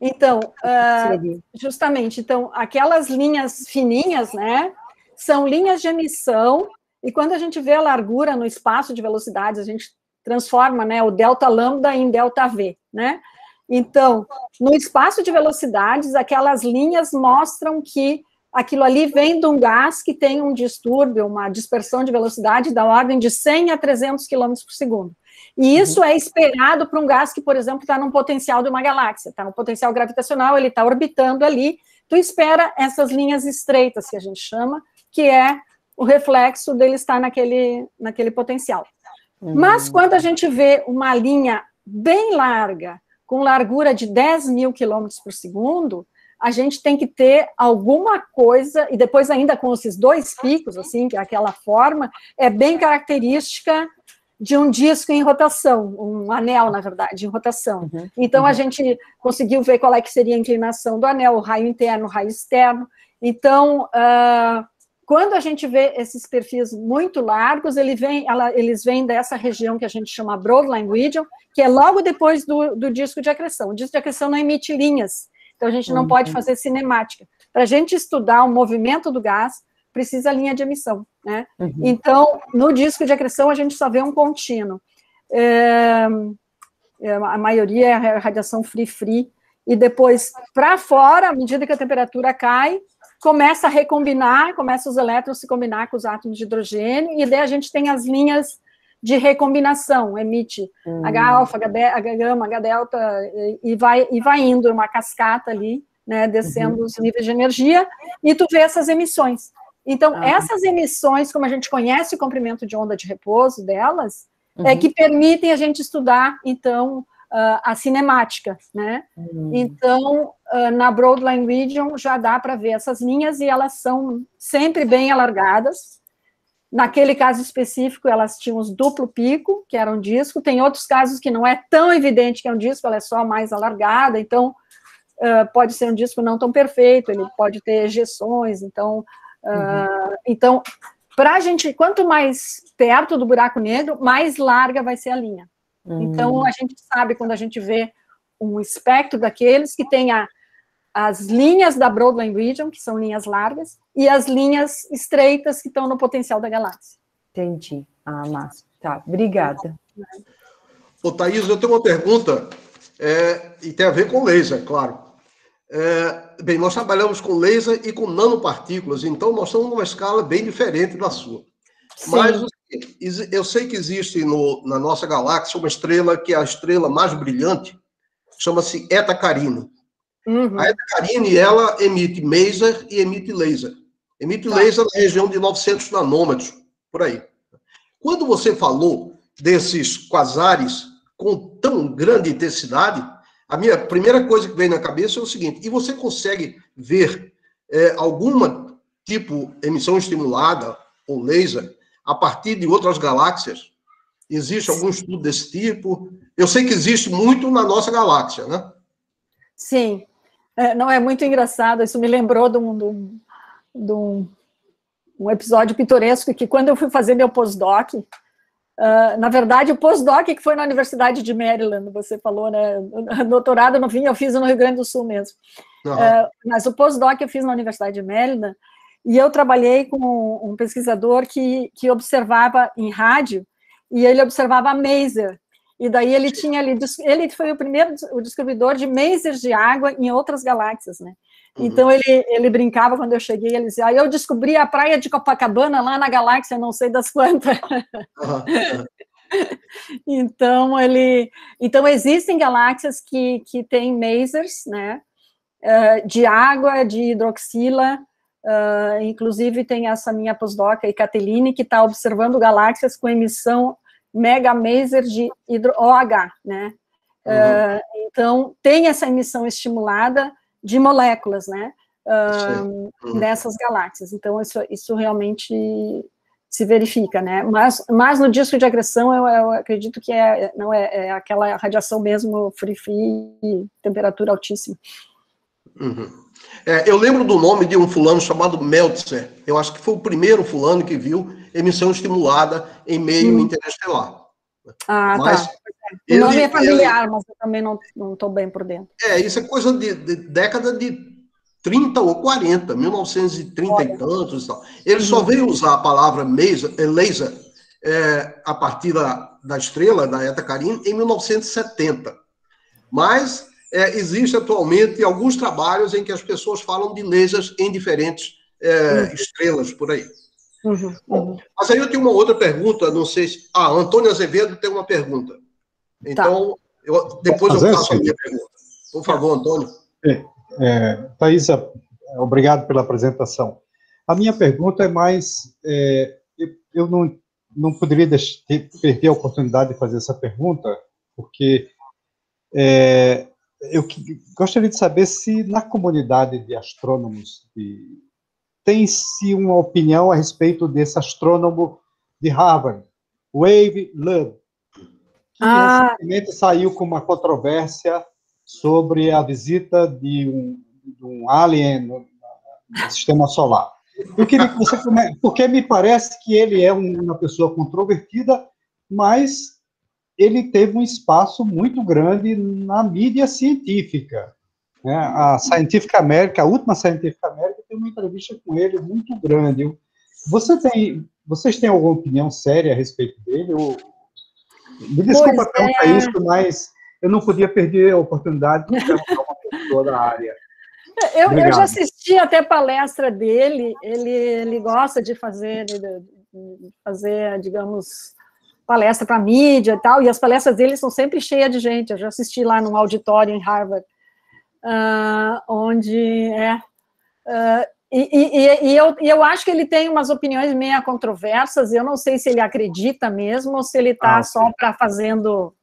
Então, uh, justamente, então, aquelas linhas fininhas, né? São linhas de emissão, e quando a gente vê a largura no espaço de velocidades, a gente transforma né, o delta lambda em delta V, né? Então, no espaço de velocidades, aquelas linhas mostram que aquilo ali vem de um gás que tem um distúrbio, uma dispersão de velocidade da ordem de 100 a 300 km por segundo. E isso uhum. é esperado para um gás que, por exemplo, está no potencial de uma galáxia, está no potencial gravitacional, ele está orbitando ali. Tu espera essas linhas estreitas, que a gente chama, que é o reflexo dele estar naquele, naquele potencial. Mas quando a gente vê uma linha bem larga, com largura de 10 mil quilômetros por segundo, a gente tem que ter alguma coisa, e depois ainda com esses dois picos, assim, que é aquela forma, é bem característica de um disco em rotação, um anel, na verdade, em rotação. Uhum, então, uhum. a gente conseguiu ver qual é que seria a inclinação do anel, o raio interno, o raio externo. Então, uh, quando a gente vê esses perfis muito largos, ele vem, ela, eles vêm dessa região que a gente chama Broadline Region, que é logo depois do, do disco de acreção. O disco de acreção não emite linhas, então a gente não uhum. pode fazer cinemática. Para a gente estudar o movimento do gás, precisa linha de emissão, né? Uhum. Então, no disco de acreção, a gente só vê um contínuo. É, é a maioria é radiação free-free, e depois, para fora, à medida que a temperatura cai, começa a recombinar, começa os elétrons a se combinar com os átomos de hidrogênio, e daí a gente tem as linhas de recombinação, emite hum. H-alfa, H-gama, H-delta, e vai, e vai indo uma cascata ali, né, descendo uhum. os níveis de energia, e tu vê essas emissões. Então, ah. essas emissões, como a gente conhece o comprimento de onda de repouso delas, é uhum. é que permitem a gente estudar, então, uh, a cinemática, né? Uhum. Então, uh, na Broadline Region já dá para ver essas linhas e elas são sempre bem alargadas. Naquele caso específico, elas tinham os duplo pico, que era um disco. Tem outros casos que não é tão evidente que é um disco, ela é só mais alargada. Então, uh, pode ser um disco não tão perfeito, ele pode ter ejeções. Então, uhum. então para a gente, quanto mais perto do buraco negro, mais larga vai ser a linha. Então, hum. a gente sabe quando a gente vê um espectro daqueles que tem a, as linhas da Broadline Region, que são linhas largas, e as linhas estreitas que estão no potencial da galáxia. Entendi. Ah, massa. Tá, obrigada. Ô, Thaís, eu tenho uma pergunta, é, e tem a ver com laser, claro. É, bem, nós trabalhamos com laser e com nanopartículas, então nós estamos numa escala bem diferente da sua. Sim. Mas eu sei que existe no, na nossa galáxia uma estrela que é a estrela mais brilhante, chama-se Eta Carina. Uhum. A Eta Carina, ela emite maser e emite laser. Emite tá. laser na região de 900 nanômetros, por aí. Quando você falou desses quasares com tão grande intensidade, a minha primeira coisa que vem na cabeça é o seguinte: e você consegue ver é, alguma tipo emissão estimulada ou laser a partir de outras galáxias? Existe algum estudo desse tipo? Eu sei que existe muito na nossa galáxia, né? Sim. É, não é muito engraçado, isso me lembrou de um, de um, de um, um episódio pitoresco que quando eu fui fazer meu pós-doc, uh, na verdade, o pós-doc que foi na Universidade de Maryland, você falou, né? Doutorado, no fim, eu fiz no Rio Grande do Sul mesmo. Uhum. Uh, mas o pós-doc eu fiz na Universidade de Maryland, e eu trabalhei com um pesquisador que, que observava em rádio, e ele observava a maser. E daí ele tinha ali, ele foi o primeiro o descobridor de masers de água em outras galáxias, né? Uhum. Então ele, ele brincava quando eu cheguei, ele dizia: ah, "Eu descobri a praia de Copacabana lá na galáxia, não sei das quantas". Então ele, então existem galáxias que que têm masers, né? Uh, de água, de hidroxila, Uh, inclusive, tem essa minha postdoc, a Cateline, que está observando galáxias com emissão mega maser de hidro OH, né? Uhum. Uh, então, tem essa emissão estimulada de moléculas, né? Uh, uhum. Nessas galáxias. Então, isso, isso realmente se verifica, né? Mas, mas no disco de agressão, eu, eu acredito que é, não é, é, aquela radiação mesmo free free, temperatura altíssima. Uhum. É, eu lembro do nome de um fulano chamado Meltzer. Eu acho que foi o primeiro fulano que viu emissão estimulada em meio hum. interestelar. Ah, tá. mas tá. Ele, o nome é familiar, ele, mas eu também não estou bem por dentro. É, isso é coisa de, de, década de 30 ou 40, 1930 Olha. e tantos e tal. Ele só uhum. veio usar a palavra laser, é, laser é, a partir da, da estrela, da Eta Carina, em 1970. Mas é, existe atualmente alguns trabalhos em que as pessoas falam de lasers em diferentes é, uhum. estrelas por aí. Uhum, uhum. Mas aí eu tenho uma outra pergunta, não sei se. Ah, Antônio Azevedo tem uma pergunta. Então, tá. eu, depois eu faço a minha pergunta. Por favor, Antônio. É, é, Thaisa, obrigado pela apresentação. A minha pergunta é mais. É, eu, eu não, não poderia deixar, perder a oportunidade de fazer essa pergunta, porque é, eu gostaria de saber se na comunidade de astrônomos tem-se uma opinião a respeito desse astrônomo de Harvard, Wave Ludd, que ah. recentemente saiu com uma controvérsia sobre a visita de um, de um alien no, no sistema solar. Eu queria que você porque me parece que ele é uma pessoa controvertida, mas ele teve um espaço muito grande na mídia científica. Né? A Scientific America, a última Scientific America, tem uma entrevista com ele muito grande. Você tem, vocês têm alguma opinião séria a respeito dele? Ou... Me desculpa perguntar é. isso, mas eu não podia perder a oportunidade de perguntar uma pessoa da área. Eu, eu, já assisti até palestra dele, ele, ele gosta de fazer, de fazer, digamos, palestra para mídia e tal, e as palestras dele são sempre cheias de gente. Eu já assisti lá num auditório em Harvard, uh, onde é. Uh, e, e, e, eu, e eu acho que ele tem umas opiniões meio controversas, eu não sei se ele acredita mesmo ou se ele está ah, só para fazendo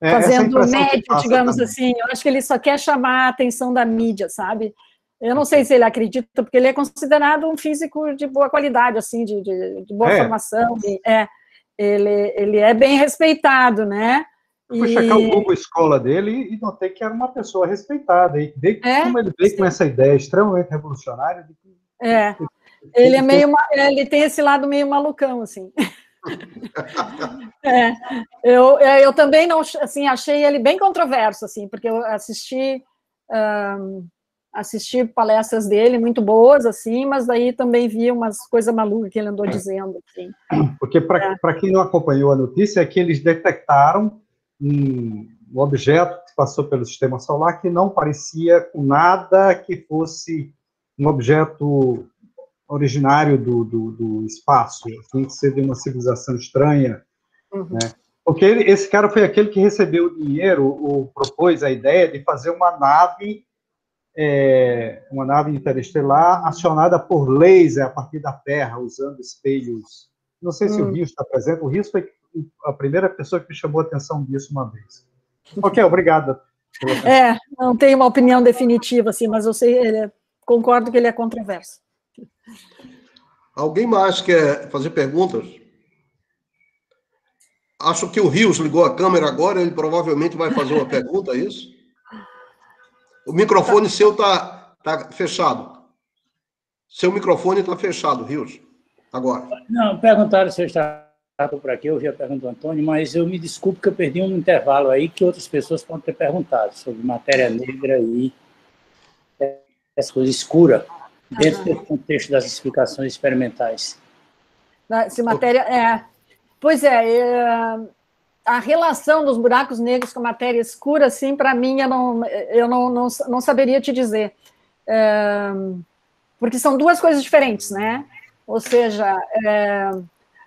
é, fazendo médio, digamos também. assim. Eu acho que ele só quer chamar a atenção da mídia, sabe? Eu não sei se ele acredita, porque ele é considerado um físico de boa qualidade, assim, de, de, de boa é. formação. é, ele, ele é bem respeitado, né? Eu fui e... checar o Google Escola dele e notei que era uma pessoa respeitada. E veio, é, como ele veio sim. com essa ideia extremamente revolucionária. De que, é, ele é meio, ele tem esse lado meio malucão, assim. é, eu, é, eu também não, assim, achei ele bem controverso, assim, porque eu assisti, um, assisti palestras dele muito boas, assim, mas daí também vi umas coisas malucas que ele andou dizendo. Assim. Porque para é. quem não acompanhou a notícia, é que eles detectaram um, um objeto que passou pelo sistema solar que não parecia com nada que fosse um objeto originário do, do, do espaço, tem que ser de uma civilização estranha, uhum. né? Porque ele, esse cara foi aquele que recebeu o dinheiro, ou propôs a ideia de fazer uma nave, é, uma nave interestelar acionada por laser a partir da Terra, usando espelhos. Não sei se o uhum. Rios está presente. O Rios foi a primeira pessoa que me chamou a atenção disso uma vez. Ok, obrigada. É, não tenho uma opinião definitiva, assim, mas eu sei, ele, concordo que ele é controverso. Alguém mais quer fazer perguntas? Acho que o Rios ligou a câmera agora, ele provavelmente vai fazer uma pergunta, é isso? O microfone seu está tá fechado. Seu microfone está fechado, Rios, agora. Não, perguntaram se eu estava por aqui, eu ouvi a pergunta do Antônio, mas eu me desculpo que eu perdi um intervalo aí que outras pessoas podem ter perguntado sobre matéria negra e essa coisa escura dentro uhum. do contexto das explicações experimentais. Se matéria é, pois é, é, a relação dos buracos negros com a matéria escura, assim, para mim, eu não, eu não, não, não saberia te dizer, é, porque são duas coisas diferentes, né? Ou seja, é,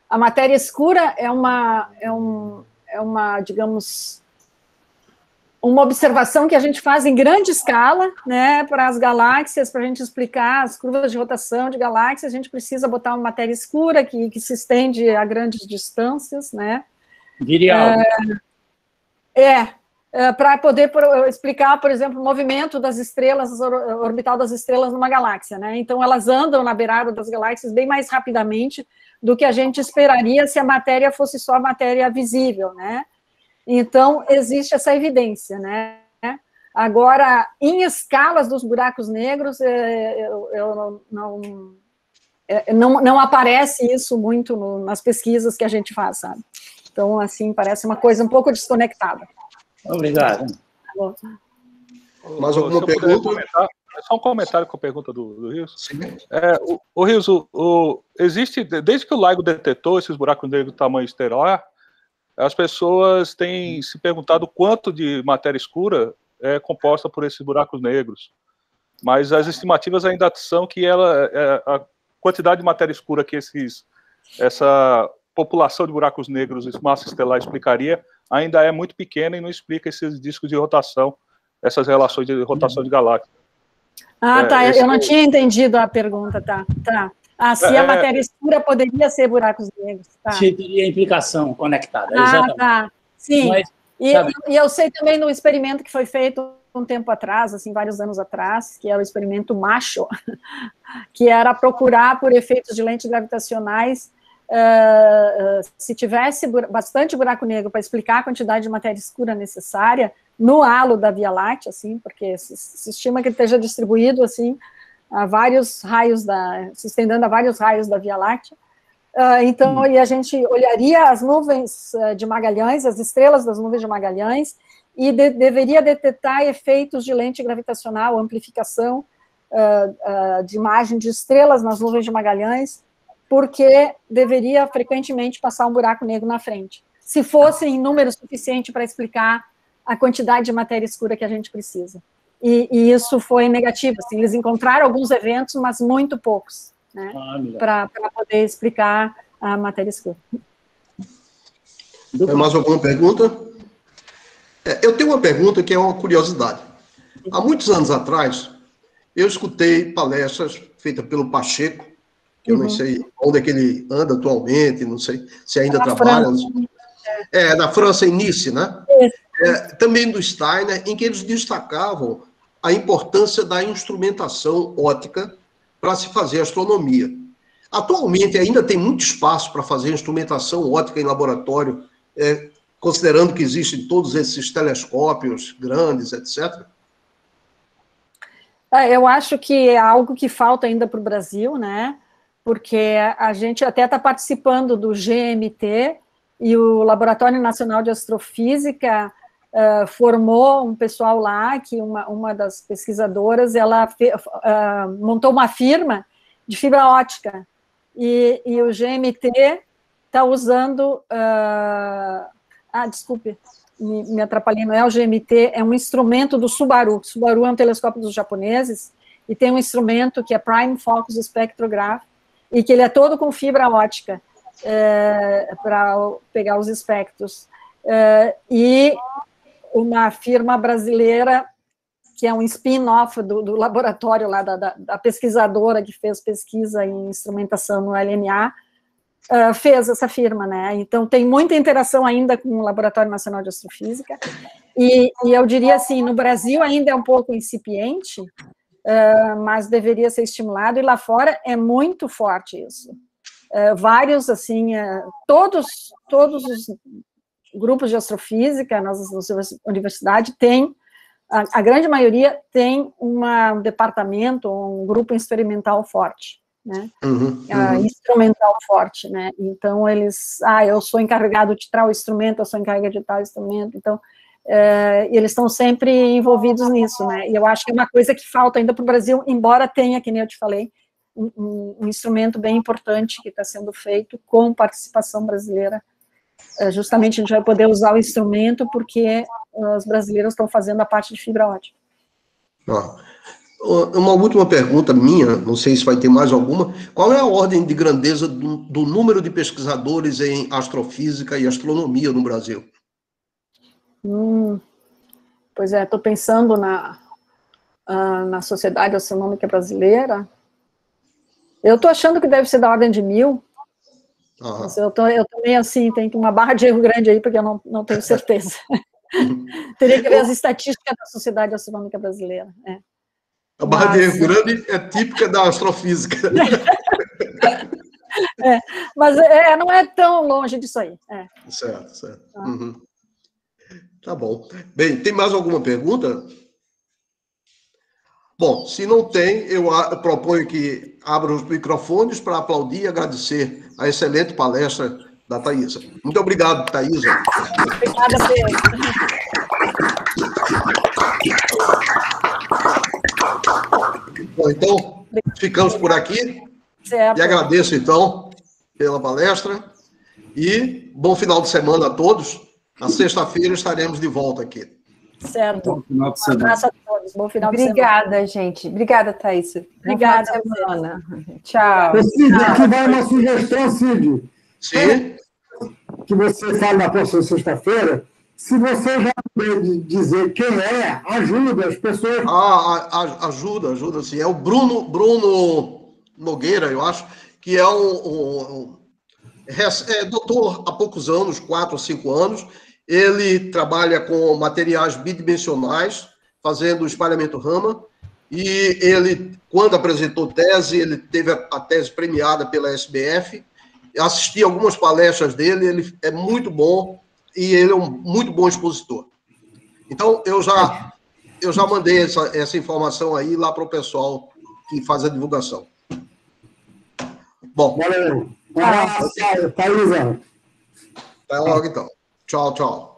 a matéria escura é uma, é, um, é uma, digamos, uma observação que a gente faz em grande escala, né, para as galáxias, para a gente explicar as curvas de rotação de galáxias, a gente precisa botar uma matéria escura que, que se estende a grandes distâncias, né? Virial. É, é, é para poder explicar, por exemplo, o movimento das estrelas, orbital das estrelas numa galáxia, né? Então, elas andam na beirada das galáxias bem mais rapidamente do que a gente esperaria se a matéria fosse só matéria visível, né? Então, existe essa evidência, né? Agora, em escalas dos buracos negros, é, eu, eu não, é, não, não aparece isso muito nas pesquisas que a gente faz, sabe? Então, assim, parece uma coisa um pouco desconectada. Obrigado. Mais alguma pergunta? É só um comentário com a pergunta do, do Rios. Sim. É, o, o Rios, o, o, existe, desde que o LIGO detetou esses buracos negros do tamanho estelar, as pessoas têm se perguntado quanto de matéria escura é composta por esses buracos negros. Mas as estimativas ainda são que ela, é, a quantidade de matéria escura que esses, essa população de buracos negros e massa estelar explicaria ainda é muito pequena e não explica esses discos de rotação, essas relações de rotação de galáxias. Ah, tá. É, eu não tinha entendido a pergunta, tá. tá. Ah, se a é, matéria escura poderia ser buracos negros. Tá. Se teria implicação conectada. Ah, exatamente. tá. Sim. Mas, e, e, eu sei também no experimento que foi feito um tempo atrás, assim, vários anos atrás, que era o experimento Macho, que era procurar por efeitos de lentes gravitacionais Uh, se tivesse bastante buraco negro para explicar a quantidade de matéria escura necessária no halo da Via Láctea, assim, porque se, se estima que ele esteja distribuído assim a vários raios da, se estendendo a vários raios da Via Láctea. Uh, então, e a gente olharia as nuvens de Magalhães, as estrelas das nuvens de Magalhães, e de, deveria detectar efeitos de lente gravitacional, amplificação uh, de imagem de estrelas nas nuvens de Magalhães, porque deveria frequentemente passar um buraco negro na frente, se fosse em número suficiente para explicar a quantidade de matéria escura que a gente precisa. E, e isso foi negativo. Assim, eles encontraram alguns eventos, mas muito poucos, né, ah, para poder explicar a matéria escura. Tem mais alguma pergunta? É, eu tenho uma pergunta que é uma curiosidade. Há muitos anos atrás, eu escutei palestras feitas pelo Pacheco, eu uhum. não sei onde é que ele anda atualmente, não sei se ainda na trabalha. França. É, na França, em Nice, né? É, também do Steiner, em que eles destacavam a importância da instrumentação ótica para se fazer astronomia. Atualmente ainda tem muito espaço para fazer instrumentação ótica em laboratório, é, considerando que existem todos esses telescópios grandes, etc. É, eu acho que é algo que falta ainda para o Brasil, né? Porque a gente até está participando do GMT e o Laboratório Nacional de Astrofísica uh, formou um pessoal lá, que uma, uma das pesquisadoras, ela fe, uh, montou uma firma de fibra ótica, e, e o GMT está usando... Uh, ah, desculpe, me, me atrapalhei, não é o GMT, é um instrumento do Subaru. Subaru é um telescópio dos japoneses, e tem um instrumento que é Prime Focus Spectrograph, e que ele é todo com fibra ótica é, para pegar os espectros. É, e uma firma brasileira, que é um spin-off do, do, laboratório lá da, da, da, pesquisadora que fez pesquisa em instrumentação no LNA, uh, fez essa firma, né? Então tem muita interação ainda com o Laboratório Nacional de Astrofísica, e, e eu diria assim, no Brasil ainda é um pouco incipiente, uh, mas deveria ser estimulado, e lá fora é muito forte isso. Uh, vários, assim, todos, todos os grupos de astrofísica nas, nas universidades têm, a, a, grande maioria tem uma, um departamento, um grupo experimental forte, né? Uhum, ah, uhum. Uh, instrumental forte, né? Então eles, ah, eu sou encarregado de tal instrumento, eu sou encarregado de tal instrumento, então uh, eles estão sempre envolvidos nisso, né? E eu acho que é uma coisa que falta ainda para o Brasil, embora tenha, que nem eu te falei, um, um, um instrumento bem importante que está sendo feito com participação brasileira é, justamente a gente vai poder usar o instrumento porque os brasileiros estão fazendo a parte de fibra ótica. Ah, uma última pergunta minha, não sei se vai ter mais alguma. Qual é a ordem de grandeza do, do número de pesquisadores em astrofísica e astronomia no Brasil? Hum, pois é, estou pensando na, uh, na Sociedade Astronômica Brasileira. Eu estou achando que deve ser da ordem de mil. Uhum. Eu, tô, eu também, assim, tem uma barra de erro grande aí, porque eu não, não tenho certeza. Teria que ver as estatísticas da Sociedade Astronômica Brasileira. É. A barra mas... de erro grande é típica da astrofísica. é, mas é, não é tão longe disso aí. É. Certo, certo. Ah. Uhum. Tá bom. Bem, tem mais alguma pergunta? Bom, se não tem, eu proponho que abra os microfones para aplaudir e agradecer a excelente palestra da Thaisa. Muito obrigado, Thaisa. Obrigada, Pedro. Bom, então, ficamos por aqui. Certo. E agradeço, então, pela palestra. E bom final de semana a todos. Na sexta-feira estaremos de volta aqui. Certo. Bom final de semana. Um abraço a todos. Bom final Obrigada, de semana. gente. Obrigada, Thaís. Obrigada, semana. Tchau. Cid, aqui vai uma sugestão, Cid. Sim. Que você fala na próxima sexta-feira. Se você já pode dizer quem é, ajuda as pessoas. Ah, a, a, ajuda, ajuda sim. É o Bruno, Bruno Nogueira, eu acho, que é um, um, um é doutor há poucos anos, quatro ou cinco anos, ele trabalha com materiais bidimensionais, fazendo espalhamento Raman, e ele, quando apresentou tese, ele teve a tese premiada pela SBF, assisti algumas palestras dele, ele é muito bom e ele é um muito bom expositor. Então, eu já, eu já mandei essa, essa informação aí lá para o pessoal que faz a divulgação. Bom. Valeu. Um abraço, Thaisa. Até logo, então. Tchau, tchau.